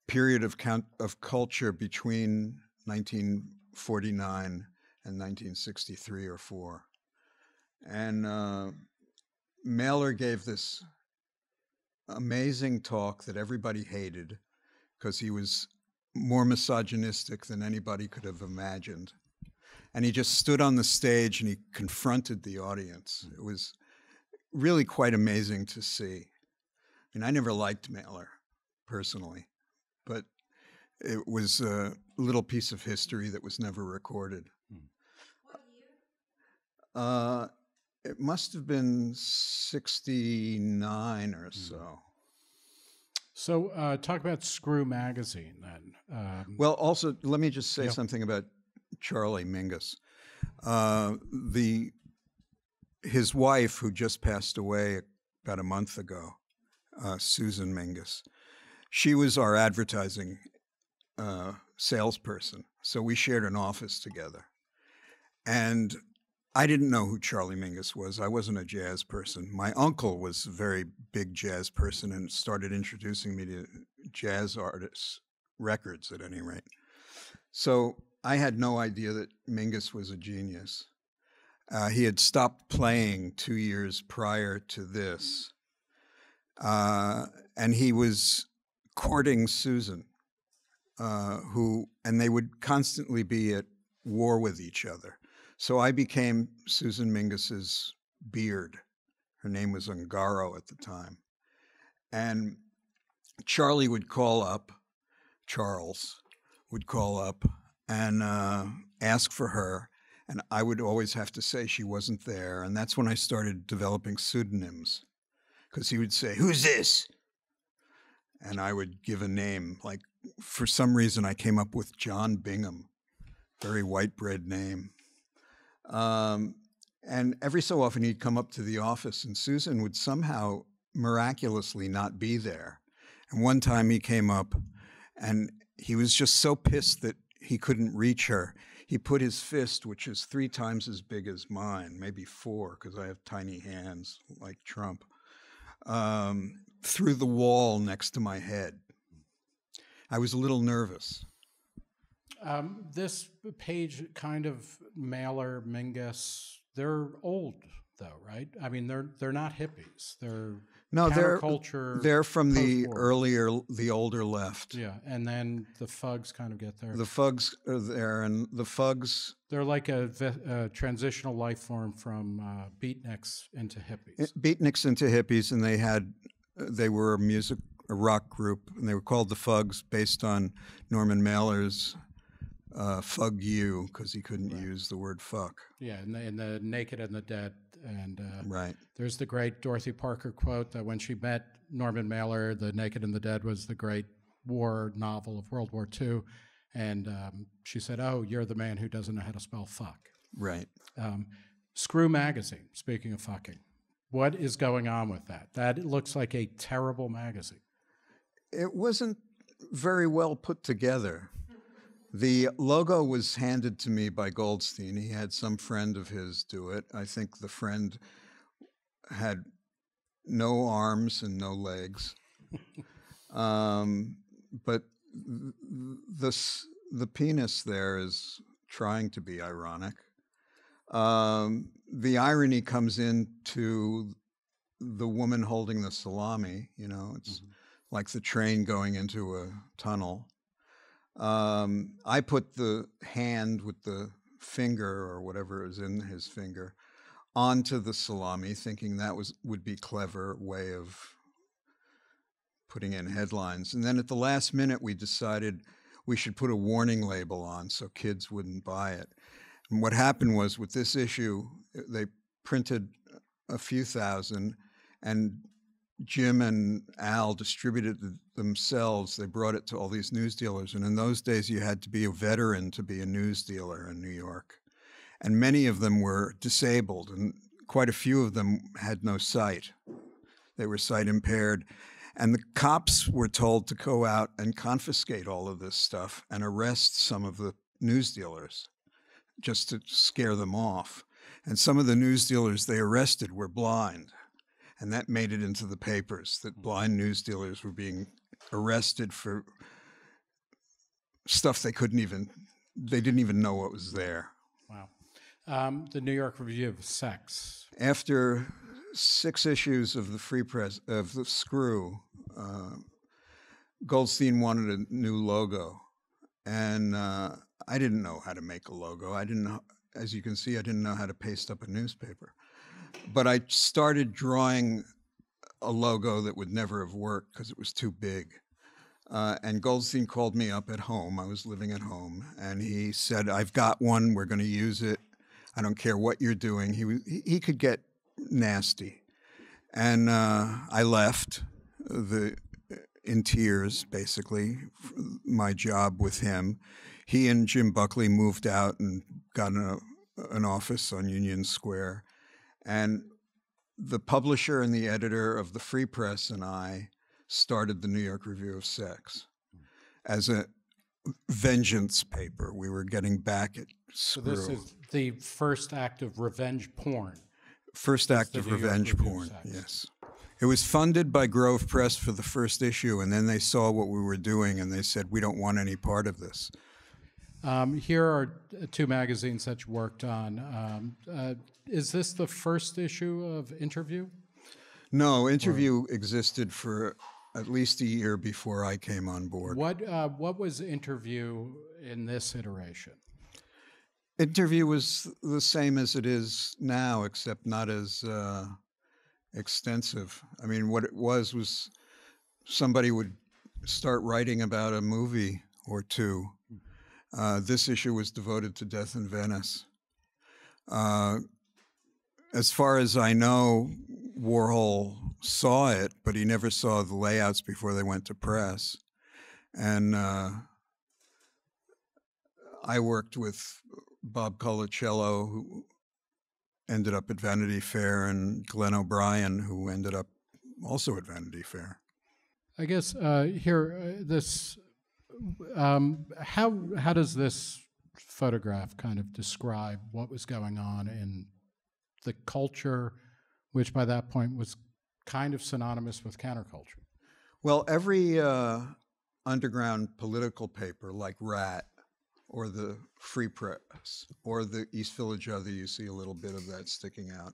period of count, of culture between 1949 in 1963 or 4. And uh, Mailer gave this amazing talk that everybody hated because he was more misogynistic than anybody could have imagined. And he just stood on the stage and he confronted the audience. It was really quite amazing to see. I mean, I never liked Mailer personally, but it was a little piece of history that was never recorded. Uh, it must have been 69 or hmm. so. So, uh, talk about Screw Magazine then. Um, well, also, let me just say yeah. something about Charlie Mingus. Uh, the his wife, who just passed away about a month ago, uh, Susan Mingus, she was our advertising uh, salesperson. So we shared an office together. And I didn't know who Charlie Mingus was. I wasn't a jazz person. My uncle was a very big jazz person and started introducing me to jazz artists, records at any rate. So I had no idea that Mingus was a genius. Uh, he had stopped playing two years prior to this, uh, and he was courting Susan, uh, who, and they would constantly be at war with each other. So I became Susan Mingus's beard. Her name was Ungaro at the time. And Charlie would call up, Charles would call up and uh, ask for her. And I would always have to say she wasn't there. And that's when I started developing pseudonyms because he would say, Who's this? And I would give a name. Like, for some reason, I came up with John Bingham, very white bread name. Um, and every so often he'd come up to the office, and Susan would somehow miraculously not be there. And one time he came up, and he was just so pissed that he couldn't reach her. He put his fist, which is three times as big as mine, maybe four, because I have tiny hands like Trump, um, through the wall next to my head. I was a little nervous. Um, this page kind of Mailer, Mingus, they're old though, right? I mean, they're they're not hippies. They're no, they're culture. They're from the earlier, the older left. Yeah, and then the Fugs kind of get there. The Fugs are there, and the Fugs. They're like a, a transitional life form from uh, beatniks into hippies. Eh, beatniks into hippies, and they had, they were a music, a rock group, and they were called the Fugs, based on Norman Mailer's uh, "Fug You" because he couldn't right. use the word "fuck." Yeah, in the, in the Naked and the Dead, and uh, right there's the great Dorothy Parker quote that when she met Norman Mailer, "The Naked and the Dead" was the great war novel of World War II, and um, she said, "Oh, you're the man who doesn't know how to spell fuck." Right. Um, Screw magazine. Speaking of fucking, what is going on with that? That looks like a terrible magazine. It wasn't very well put together. The logo was handed to me by Goldstein. He had some friend of his do it. I think the friend had no arms and no legs. um, but the, the penis there is trying to be ironic. Um, the irony comes into the woman holding the salami. You know, it's mm-hmm. like the train going into a tunnel. Um, I put the hand with the finger or whatever is in his finger onto the salami, thinking that was would be clever way of putting in headlines. And then at the last minute, we decided we should put a warning label on so kids wouldn't buy it. And what happened was with this issue, they printed a few thousand, and Jim and Al distributed themselves. They brought it to all these news dealers. And in those days, you had to be a veteran to be a news dealer in New York. And many of them were disabled, and quite a few of them had no sight. They were sight impaired. And the cops were told to go out and confiscate all of this stuff and arrest some of the news dealers just to scare them off. And some of the news dealers they arrested were blind and that made it into the papers that blind news dealers were being arrested for stuff they couldn't even they didn't even know what was there. Wow. Um, the new york review of sex. After six issues of the free press of the screw uh, goldstein wanted a new logo. And uh, i didn't know how to make a logo. I didn't know as you can see i didn't know how to paste up a newspaper but I started drawing a logo that would never have worked because it was too big. Uh, and Goldstein called me up at home. I was living at home, and he said, "I've got one. We're going to use it. I don't care what you're doing." He he could get nasty, and uh, I left the in tears, basically, my job with him. He and Jim Buckley moved out and got an, an office on Union Square. And the publisher and the editor of the Free Press and I started the New York Review of Sex as a vengeance paper. We were getting back at Screw. So this is the first act of revenge porn. First act of revenge porn, yes. It was funded by Grove Press for the first issue, and then they saw what we were doing and they said, We don't want any part of this. Um, here are two magazines that you worked on. Um, uh, is this the first issue of Interview? No, interview existed for at least a year before I came on board. What uh, what was Interview in this iteration? Interview was the same as it is now, except not as uh, extensive. I mean, what it was was somebody would start writing about a movie or two. Uh, this issue was devoted to Death in Venice. As far as I know, Warhol saw it, but he never saw the layouts before they went to press. And uh, I worked with Bob Colacello, who ended up at Vanity Fair, and Glenn O'Brien, who ended up also at Vanity Fair. I guess uh, here, uh, this, um, how, how does this photograph kind of describe what was going on in the culture, which by that point was kind of synonymous with counterculture? Well, every uh, underground political paper like Rat or the Free Press or the East Village Other, you see a little bit of that sticking out,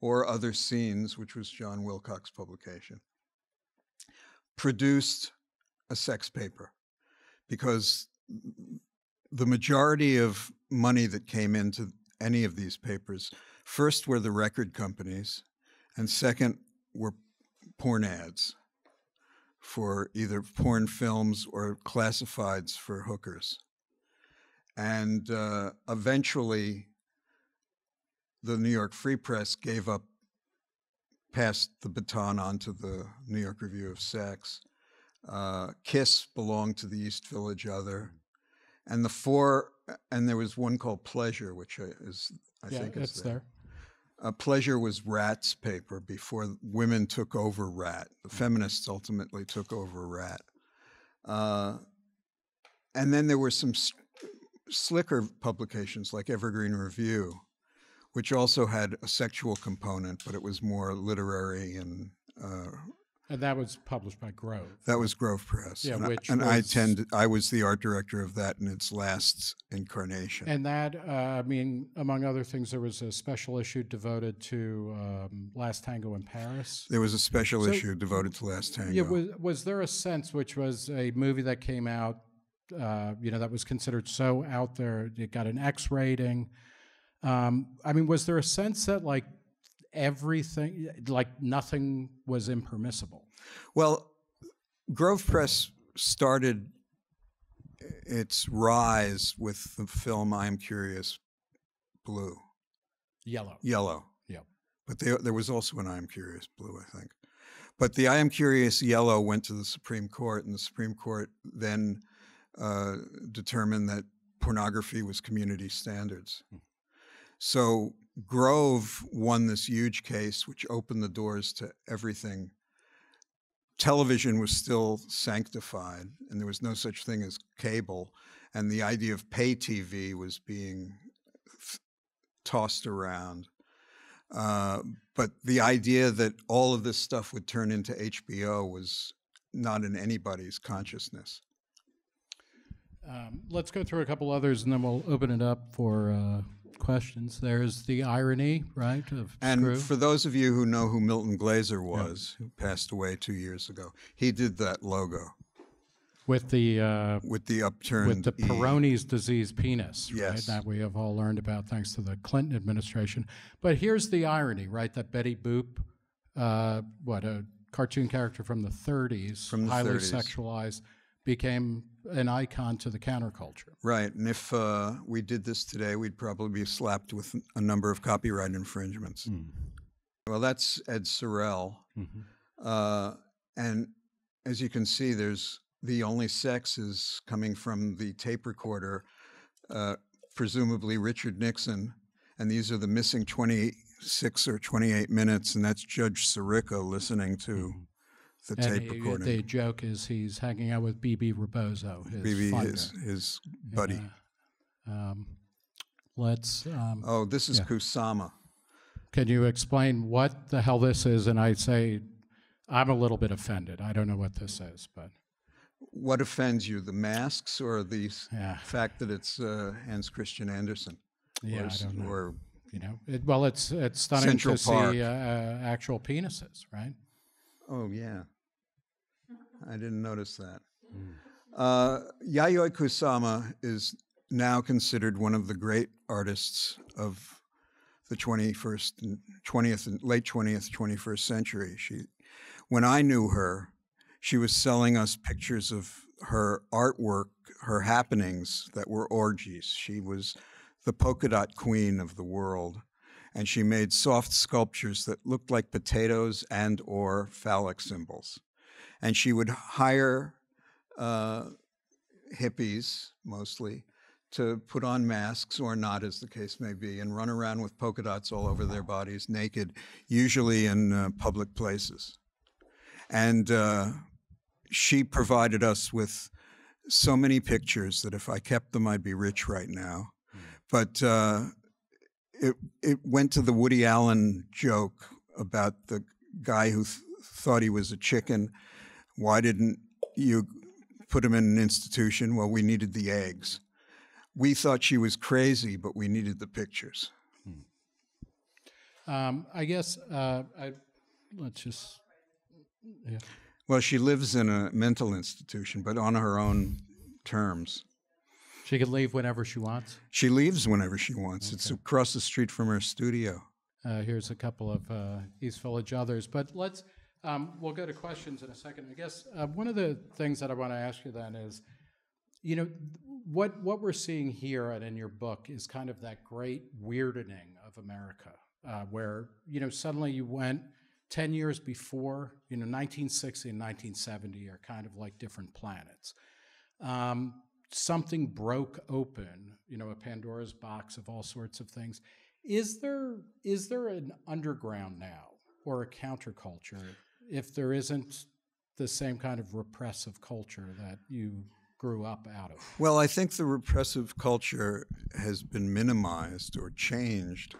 or Other Scenes, which was John Wilcock's publication, produced a sex paper because the majority of money that came into any of these papers first were the record companies, and second were porn ads for either porn films or classifieds for hookers. And uh, eventually, the New York Free Press gave up, passed the baton on to the New York Review of Sex. Uh, Kiss belonged to the East Village Other. And the four, and there was one called Pleasure, which is, I yeah, think, is it's there. uh, Pleasure was Rat's paper before women took over Rat. The feminists ultimately took over Rat. Uh, and then there were some slicker publications like Evergreen Review, which also had a sexual component, but it was more literary and uh, And that was published by Grove. that was Grove Press. Yeah, and which I, and I was- tend I was the art director of that in its last incarnation. And that, uh, I mean, among other things, there was a special issue devoted to um, Last Tango in Paris. there was a special So- issue devoted to Last Tango. Yeah, was, was there a sense, which was a movie that came out, uh, you know, that was considered so out there, it got an X rating. Um, I mean, was there a sense that like everything, like nothing was impermissible? Well, Grove Press started its rise with the film I Am Curious Blue, Yellow. Yellow. Yep. But they, there was also an I Am Curious Blue, I think. But the I Am Curious Yellow went to the Supreme Court, and the Supreme Court then uh, determined that pornography was community standards. So Grove won this huge case, which opened the doors to everything. Television was still sanctified, and there was no such thing as cable. And the idea of pay TV was being tossed around. Uh, but the idea that all of this stuff would turn into HBO was not in anybody's consciousness. Um, let's go through a couple others and then we'll open it up for uh, questions. There's the irony, right, of And Screw. for those of you who know who Milton Glaser was, who passed away two years ago, he did that logo with the uh, with the upturned with the E. Disease penis, right? That we have all learned about thanks to the Clinton administration. But here's the irony, right? That Betty Boop, uh, what a cartoon character from the 30s, From the highly 30s. sexualized, became an icon to the counterculture. Right, and if uh, we did this today, we'd probably be slapped with a number of copyright infringements. Well, that's Ed Sorel, uh, and as you can see, there's the only sex is coming from the tape recorder, uh, presumably Richard Nixon, and these are the missing 26 or 28 minutes, and that's Judge Sirica listening to the And tape recording. the joke is he's hanging out with Bebe Rebozo, his BB, his, his buddy. Um, let's. Um, Oh, this is Yeah. Kusama. Can you explain what the hell this is? And I say, I'm a little bit offended. I don't know what this is, but What offends you, the masks or the Yeah. fact that it's uh, Hans Christian Andersen? Yeah, or, I don't know. or You know, it, well, it's it's stunning Central to Park. see uh, uh, actual penises, right? oh yeah, I didn't notice that. Uh, Yayoi Kusama is now considered one of the great artists of the 21st and 20th late 20th 21st century. She, when I knew her, she was selling us pictures of her artwork, her happenings that were orgies. She was the polka dot queen of the world, and she made soft sculptures that looked like potatoes and or phallic symbols. And she would hire uh, hippies mostly to put on masks or not, as the case may be, and run around with polka dots all over their bodies, naked, usually in uh, public places. And uh, she provided us with so many pictures that if I kept them, I'd be rich right now. But uh, it it went to the Woody Allen joke about the guy who th- thought he was a chicken. Why didn't you put him in an institution? Well, we needed the eggs. We thought she was crazy, but we needed the pictures. Um, I guess uh, I let's just yeah. Well, she lives in a mental institution, but on her own terms. She can leave whenever she wants. She leaves whenever she wants. It's across the street from her studio. Uh, here's a couple of uh, East Village others, but let's um, we'll go to questions in a second. I guess uh, one of the things that I want to ask you then is, you know, what what we're seeing here and in your book is kind of that great weirdening of America, uh, where you know suddenly you went ten years before, you know, 1960 and 1970 are kind of like different planets. Um, something broke open, you know, a Pandora's box of all sorts of things. Is there is there an underground now or a counterculture if there isn't the same kind of repressive culture that you grew up out of? Well, I think the repressive culture has been minimized or changed.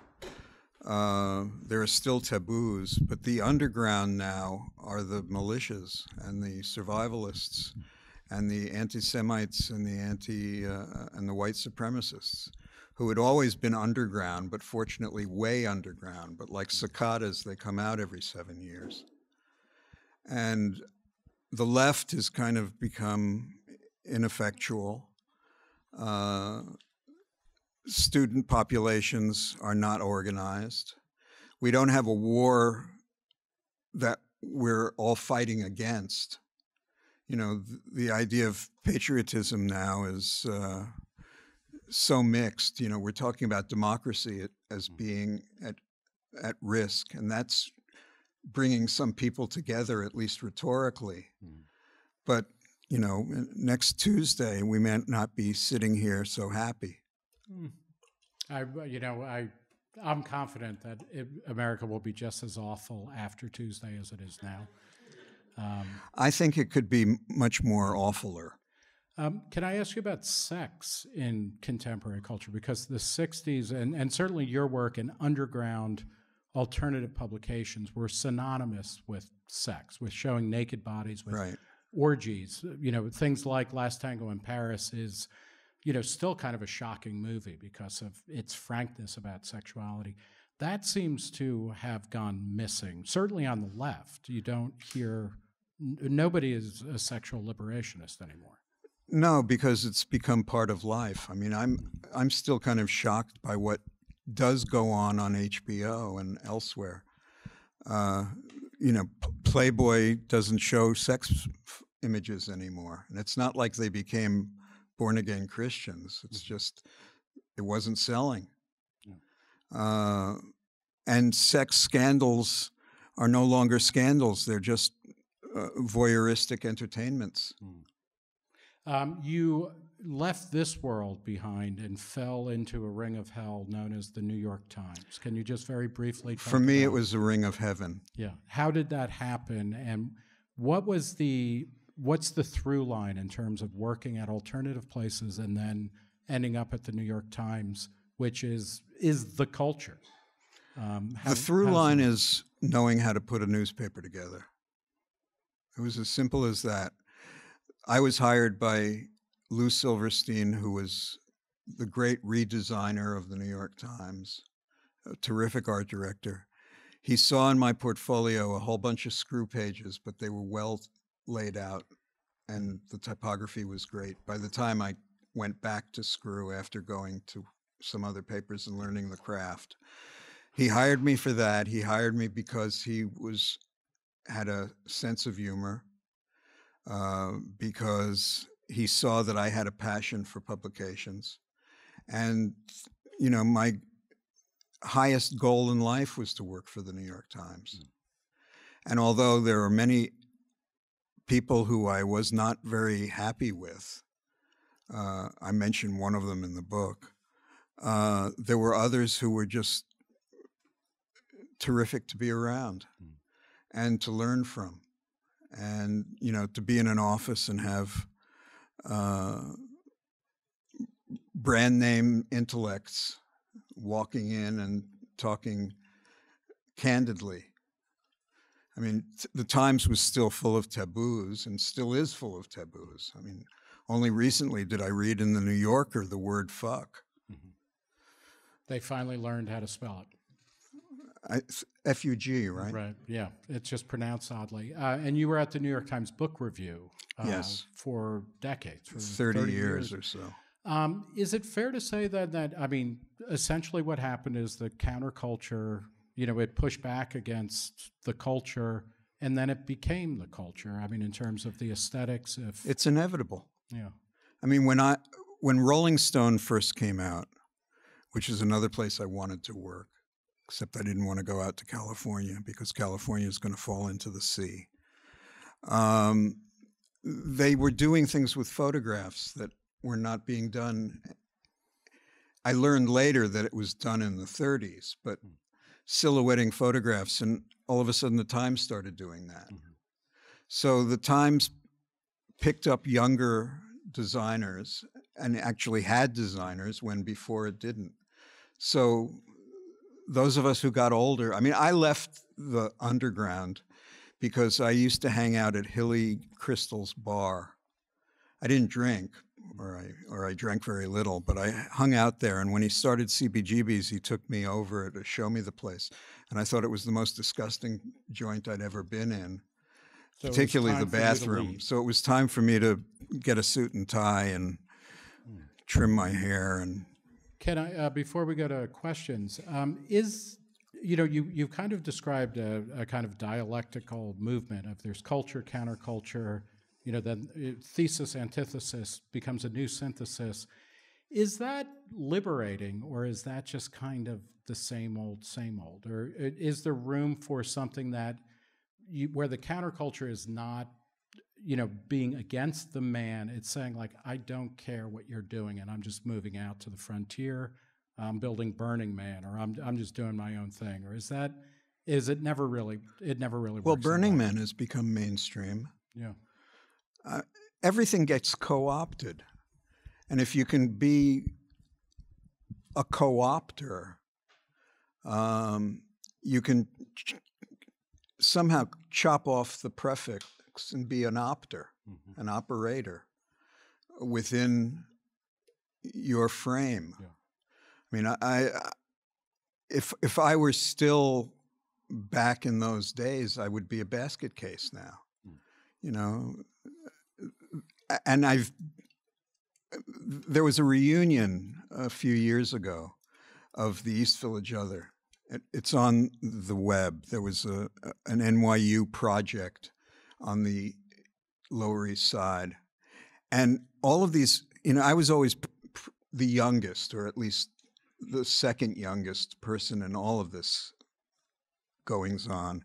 Uh, there are still taboos, but the underground now are the militias and the survivalists and the anti-Semites and the anti uh, and the white supremacists, who had always been underground, but fortunately way underground. But like cicadas, they come out every seven years. And the left has kind of become ineffectual. Uh, student populations are not organized. We don't have a war that we're all fighting against. You know, th- the idea of patriotism now is uh, so mixed. You know, we're talking about democracy at, as being at at risk, and that's bringing some people together, at least rhetorically. But you know, next Tuesday we may not be sitting here so happy. I, you know, I, I'm confident that it, America will be just as awful after Tuesday as it is now. Um, I think it could be much more awfuler. Um, can I ask you about sex in contemporary culture? Because the 60s, and, and certainly your work in underground alternative publications were synonymous with sex, with showing naked bodies, with Right. orgies. You know, things like Last Tango in Paris is, you know, still kind of a shocking movie because of its frankness about sexuality. That seems to have gone missing. Certainly on the left, you don't hear, n- nobody is a sexual liberationist anymore. No, because it's become part of life. I mean, I'm I'm still kind of shocked by what does go on on HBO and elsewhere. Uh, you know, Playboy doesn't show sex f- images anymore, and it's not like they became born again Christians. It's just it wasn't selling. Uh, and sex scandals are no longer scandals; they're just uh, voyeuristic entertainments. Um, you left this world behind and fell into a ring of hell known as the New York Times. Can you just very briefly? For me, it was the ring of heaven. Yeah. How did that happen, and what was the what's the through line in terms of working at alternative places and then ending up at the New York Times, which is is the culture. Um, how- the through line it- is knowing how to put a newspaper together. It was as simple as that. I was hired by Lou Silverstein, who was the great redesigner of the New York Times, a terrific art director. He saw in my portfolio a whole bunch of screw pages, but they were well laid out and the typography was great. By the time I went back to Screw after going to some other papers and learning the craft, he hired me for that. He hired me because he was had a sense of humor, uh, because he saw that I had a passion for publications, and you know my highest goal in life was to work for the New York Times. Mm. And although there are many people who I was not very happy with. Uh, I mentioned one of them in the book. Uh, there were others who were just terrific to be around mm. and to learn from. And, you know, to be in an office and have uh, brand name intellects walking in and talking candidly I mean, the Times was still full of taboos and still is full of taboos. I mean, only recently did I read in the New Yorker the word fuck. Mm-hmm. They finally learned how to spell it. F U G, right? Right. Yeah, it's just pronounced oddly. Uh, and you were at the New York Times Book Review. Uh, yes. For decades, for 30, 30 years, years, or so. Um, is it fair to say that that I mean, essentially, what happened is the counterculture you know, it pushed back against the culture and then it became the culture. I mean, in terms of the aesthetics, if it's inevitable. Yeah. I mean, when I when Rolling Stone first came out, which is another place I wanted to work, except I didn't want to go out to California because California is going to fall into the sea. Um, they were doing things with photographs that were not being done. I learned later that it was done in the 30s, but hmm silhouetting photographs, and all of a sudden the Times started doing that. Mm-hmm. So the Times picked up younger designers and actually had designers when before it didn't. So those of us who got older, I mean, I left the underground because I used to hang out at Hilly Kristal's bar. I didn't drink, or I or I drank very little, but I hung out there. And when he started CBGB's, he took me over to show me the place, and I thought it was the most disgusting joint I'd ever been in, so particularly the bathroom. So it was time for me to get a suit and tie and hmm. trim my hair. And can I, uh, before we go to questions, um, is you know, you you've kind of described a, a kind of dialectical movement of there's culture, counterculture you know, then uh, thesis, antithesis becomes a new synthesis. Is that liberating, or is that just kind of the same old, same old? Or uh, is there room for something that, you, where the counterculture is not, you know, being against the man, it's saying like, I don't care what you're doing, and I'm just moving out to the frontier. I'm building Burning Man, or I'm I'm just doing my own thing, or is that is it never really it never really well Burning Man has become mainstream. Yeah uh, everything gets co opted. And if you can be a co opter, um, you can ch- somehow chop off the prefix and be an opter, mm-hmm. an operator within your frame. Yeah. I mean, I, I, if if I were still back in those days, I would be a basket case now. Mm. You know, and I've there was a reunion a few years ago of the East Village Other. It, it's on the web. There was a, an NYU project on the Lower East Side, and all of these. You know, I was always the youngest, or at least the second youngest person in all of this goings on,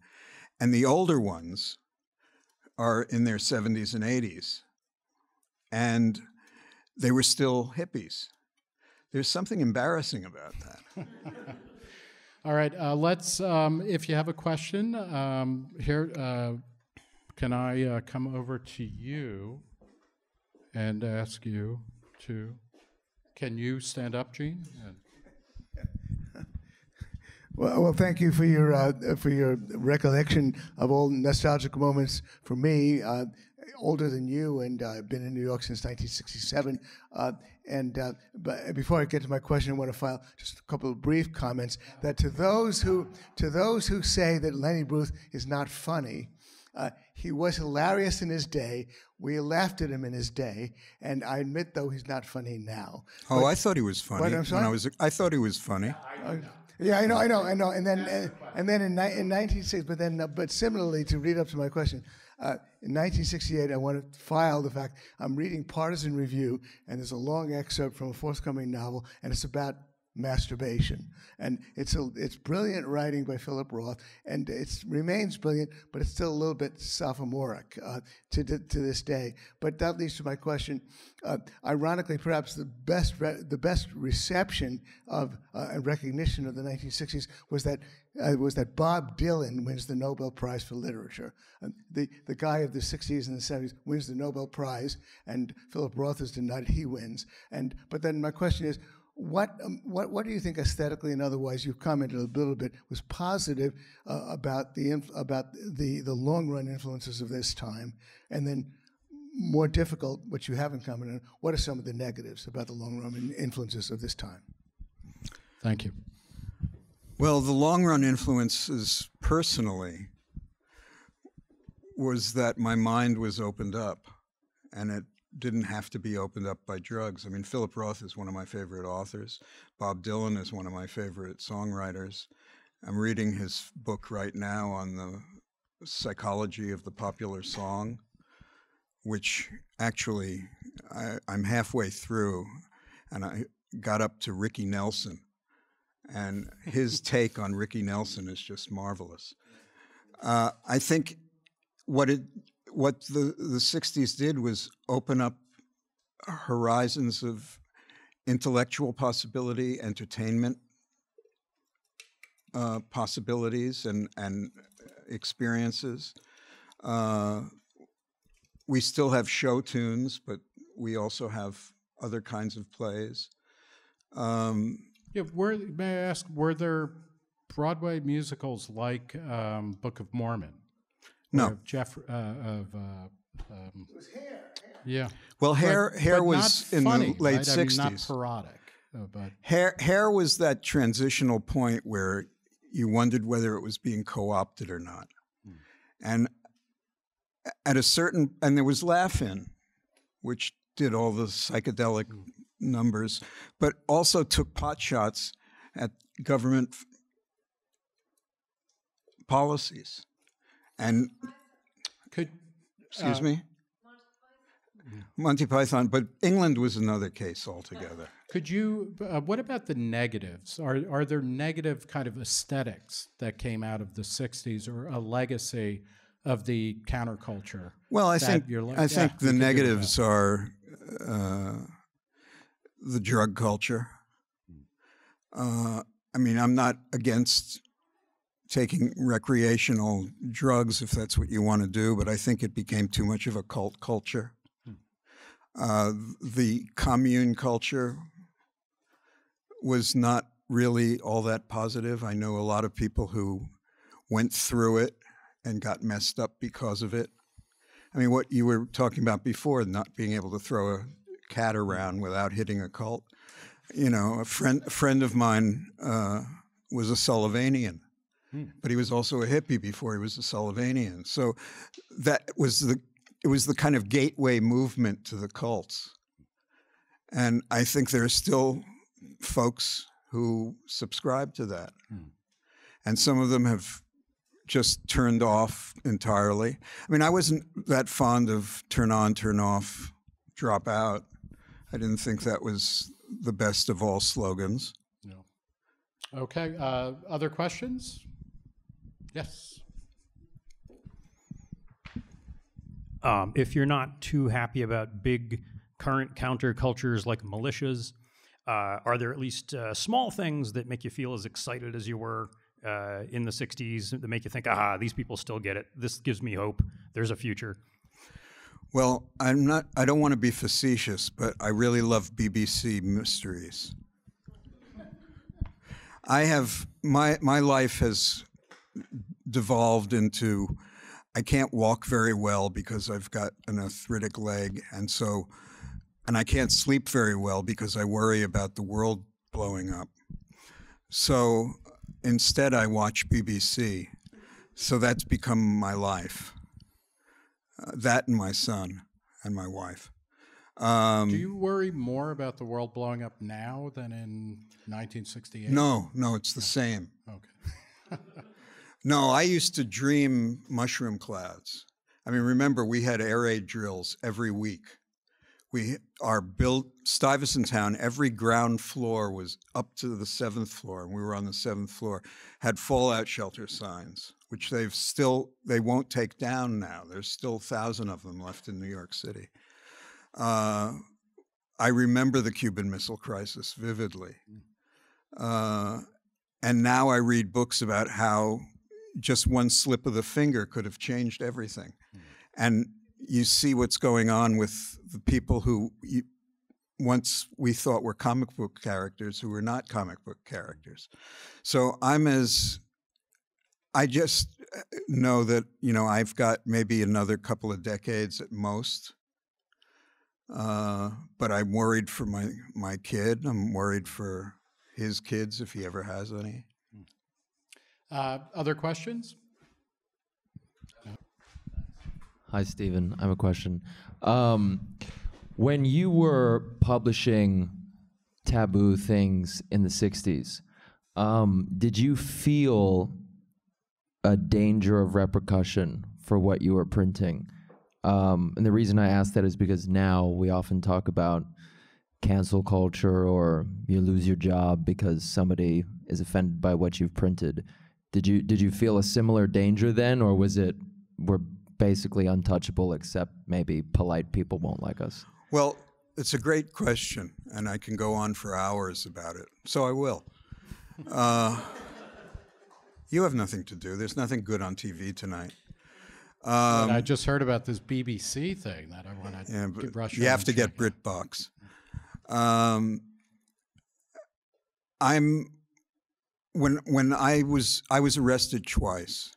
and the older ones are in their 70s and 80s and they were still hippies. There's something embarrassing about that. All right, uh, let's. Um, if you have a question, um, here, uh, can I uh, come over to you and ask you to? Can you stand up, Gene? Well, well, thank you for your uh, for your recollection of all nostalgic moments for me. Uh, older than you, and I've uh, been in New York since 1967. Uh, and uh, but before I get to my question, I want to file just a couple of brief comments. That to those who to those who say that Lenny Bruce is not funny, uh, he was hilarious in his day. We laughed at him in his day, and I admit, though, he's not funny now. Oh, I thought he was funny What, when? I was. I thought he was funny. Yeah, I know, I know, I know. And then, uh, and then in, ni- in 1960, but then, uh, but similarly, to read up to my question, uh, in 1968, I want to file the fact I'm reading Partisan Review, and there's a long excerpt from a forthcoming novel, and it's about masturbation, and it's a it's brilliant writing by Philip Roth, and it remains brilliant, but it's still a little bit sophomoric uh, to to this day. But that leads to my question. Uh, ironically, perhaps the best re- the best reception of uh, and recognition of the 1960s was that uh, was that Bob Dylan wins the Nobel Prize for Literature. The the guy of the 60s and the 70s wins the Nobel Prize, and Philip Roth is denied he wins. And but then my question is. What, um, what, what do you think aesthetically and otherwise? You've commented a little bit was positive uh, about the inf- about the the long run influences of this time, and then more difficult, which you haven't commented on. What are some of the negatives about the long run influences of this time? Thank you. Well, the long run influences personally was that my mind was opened up and it didn't have to be opened up by drugs. I mean, Philip Roth is one of my favorite authors. Bob Dylan is one of my favorite songwriters. I'm reading his book right now on the psychology of the popular song, which actually I, I'm halfway through, and I got up to Ricky Nelson and his take on Ricky Nelson is just marvelous. Uh, I think what it what the the '60s did was open up horizons of intellectual possibility, entertainment uh, possibilities, and and experiences. Uh, we still have show tunes, but we also have other kinds of plays. Um, Yeah, were, may I ask, were there Broadway musicals like um, Book of Mormon? No. Where Jeff uh, of uh, um, yeah. well, Hair But- Hair but was not in funny, the late right? I mean, not '60s. parodic, uh, but Hair, hair was that transitional point where you wondered whether it was being co-opted or not, and at a certain and there was Laugh-In, which did all the psychedelic numbers, but also took pot shots at government f- policies, and could excuse Uh, me. Monty Python, but England was another case altogether. could you? Uh, what about the negatives? Are are there negative kind of aesthetics that came out of the '60s, or a legacy of the counterculture? Well, I think you're like, I "Yeah, think the could do without." negatives are uh, the drug culture. Uh, I mean, I'm not against taking recreational drugs if that's what you want to do, but I think it became too much of a cult culture. Uh, the commune culture was not really all that positive. I know a lot of people who went through it and got messed up because of it. I mean, what you were talking about before, not being able to throw a cat around without hitting a cult. You know, a friend, a friend of mine uh, was a Sullivanian, but he was also a hippie before he was a Sullivanian. So that was the it was the kind of gateway movement to the cults. And I think there are still folks who subscribe to that. And some of them have just turned off entirely. I mean, I wasn't that fond of turn on, turn off, drop out. I didn't think that was the best of all slogans. No. Okay. Uh, other questions? Yes. Um, if you're not too happy about big current countercultures like militias, uh, are there at least uh, small things that make you feel as excited as you were uh, in the 60s that make you think, aha, these people still get it? This gives me hope. There's a future. Well, I'm not, I don't want to be facetious, but I really love BBC mysteries. I have, my, my life has devolved into I can't walk very well because I've got an arthritic leg, and so, and I can't sleep very well because I worry about the world blowing up. So instead, I watch BBC. So that's become my life. Uh, that and my son and my wife. Um, Do you worry more about the world blowing up now than in 1968? no, no, it's the same. Okay. No, I used to dream mushroom clouds. I mean, remember, we had air raid drills every week. We are built Stuyvesant Town. Every ground floor was up to the seventh floor, and we were on the seventh floor. Had fallout shelter signs, which they've still they won't take down now. There's still a thousand of them left in New York City. Uh, I remember the Cuban Missile Crisis vividly, uh, and now I read books about how just one slip of the finger could have changed everything. And you see what's going on with the people who you, once we thought were comic book characters who were not comic book characters. So I'm as I just uh, know that you know I've got maybe another couple of decades at most. Uh, but I'm worried for my my kid. I'm worried for his kids if he ever has any. Uh, other questions? Hi, Steven. I have a question. Um, when you were publishing taboo things in the 60s, um, did you feel a danger of repercussion for what you were printing? Um, and the reason I ask that is because now we often talk about cancel culture or you lose your job because somebody is offended by what you've printed. Did you did you feel a similar danger then, or was it we're basically untouchable except maybe polite people won't like us? Well, it's a great question, and I can go on for hours about it. So I will. Uh, you have nothing to do. There's nothing good on TV tonight. But I just heard about this BBC thing that I want to Yeah, but rush. you have to get check. BritBox. Um, I'm when when I was I was arrested twice.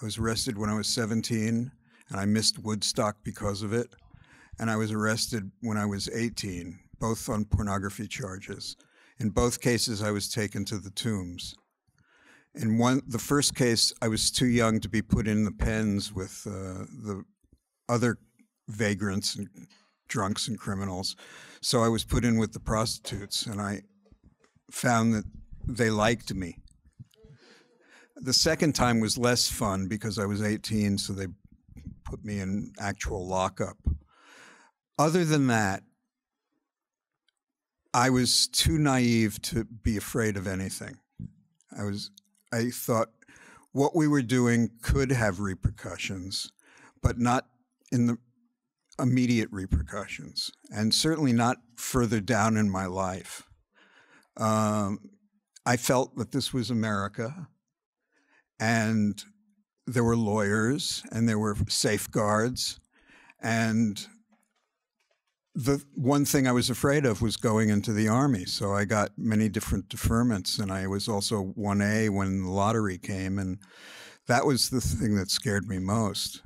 I was arrested when I was 17, and I missed Woodstock because of it. And I was arrested when I was 18, both on pornography charges. In both cases, I was taken to the tombs. In one, the first case, I was too young to be put in the pens with uh, the other vagrants and drunks and criminals. So I was put in with the prostitutes, and I found that they liked me. The second time was less fun because I was 18, so they put me in actual lockup. Other than that, I was too naive to be afraid of anything. I was I thought what we were doing could have repercussions, but not in the immediate repercussions, and certainly not further down in my life. Um, I felt that this was America, and there were lawyers, and there were safeguards, and the one thing I was afraid of was going into the army. So I got many different deferments, and I was also 1A when the lottery came, and that was the thing that scared me most.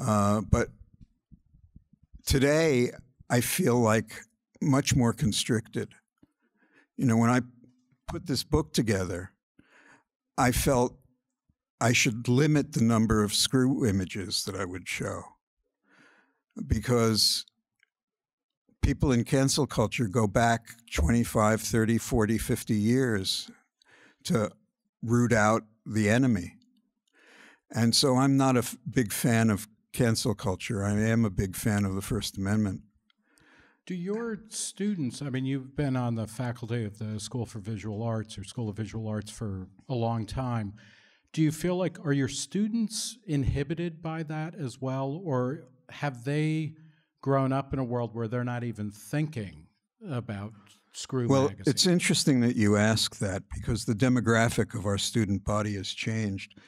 Uh, but today, I feel like much more constricted. You know, when I put this book together, I felt I should limit the number of screw images that I would show because people in cancel culture go back 25, 30, 40, 50 years to root out the enemy. And so I'm not a big fan of cancel culture. I am a big fan of the First Amendment. Do your students, I mean, you've been on the faculty of the School for Visual Arts or School of Visual Arts for a long time. Do you feel like, are your students inhibited by that as well? Or have they grown up in a world where they're not even thinking about Screw Well, Magazine? it's interesting that you ask that because the demographic of our student body has changed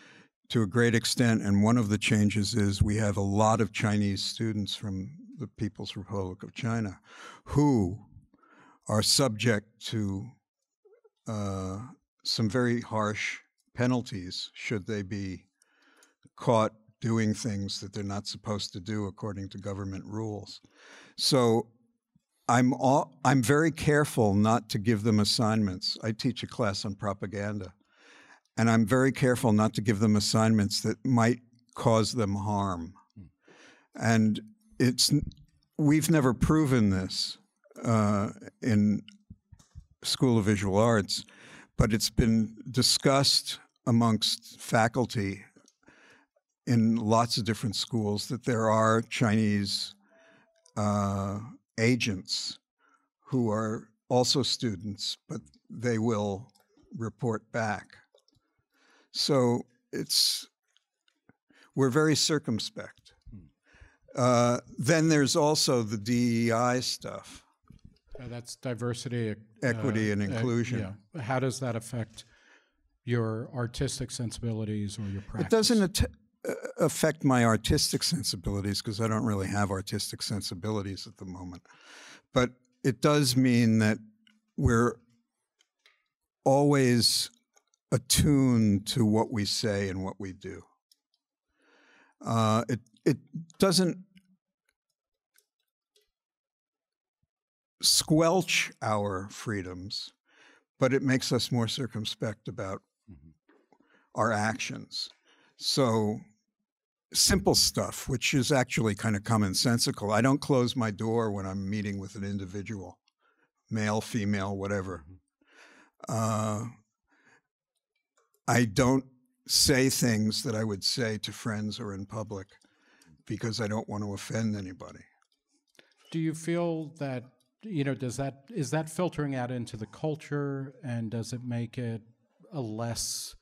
to a great extent. And one of the changes is we have a lot of Chinese students from the People's Republic of China who are subject to uh, some very harsh penalties should they be caught doing things that they're not supposed to do according to government rules. So I'm all, I'm very careful not to give them assignments. I teach a class on propaganda, and I'm very careful not to give them assignments that might cause them harm. And it's we've never proven this uh, in School of Visual Arts, but it's been discussed amongst faculty in lots of different schools that there are Chinese uh, agents who are also students, but they will report back. So it's we're very circumspect. Uh, then there's also the DEI stuff. Uh, That's diversity. uh, Equity and uh, inclusion. yeah. How does that affect your artistic sensibilities or your practice? It doesn't at- affect my artistic sensibilities because I don't really have artistic sensibilities at the moment. But it does mean that we're always attuned to what we say and what we do. Uh, it it doesn't squelch our freedoms, but it makes us more circumspect about our actions. So simple stuff, which is actually kind of commonsensical. I don't close my door when I'm meeting with an individual, male, female, whatever. Uh, I don't say things that I would say to friends or in public because I don't want to offend anybody. Do you feel that you know? Does that is that filtering out into the culture, and does it make it a less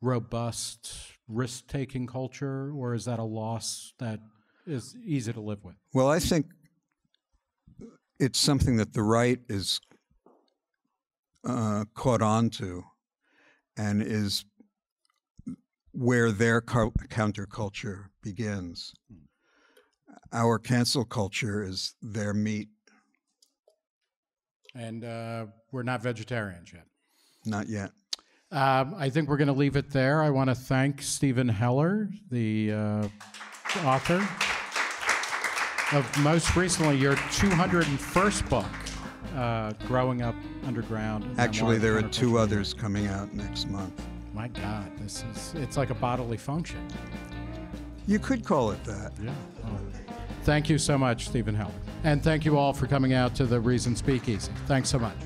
robust risk-taking culture, or is that a loss that is easy to live with? Well, I think it's something that the right is uh, caught on to and is where their counterculture begins. Our cancel culture is their meat, And uh, we're not vegetarians yet. not yet. Um, I think we're going to leave it there. I want to thank Steven Heller, the uh, author of most recently your 201st book, uh, Growing Up Underground. Actually, there are two others coming out next month. My God, this is, it's like a bodily function. You could call it that. Yeah. Thank you so much, Steven Heller. And thank you all for coming out to the Reason Speakeasy. Thanks so much.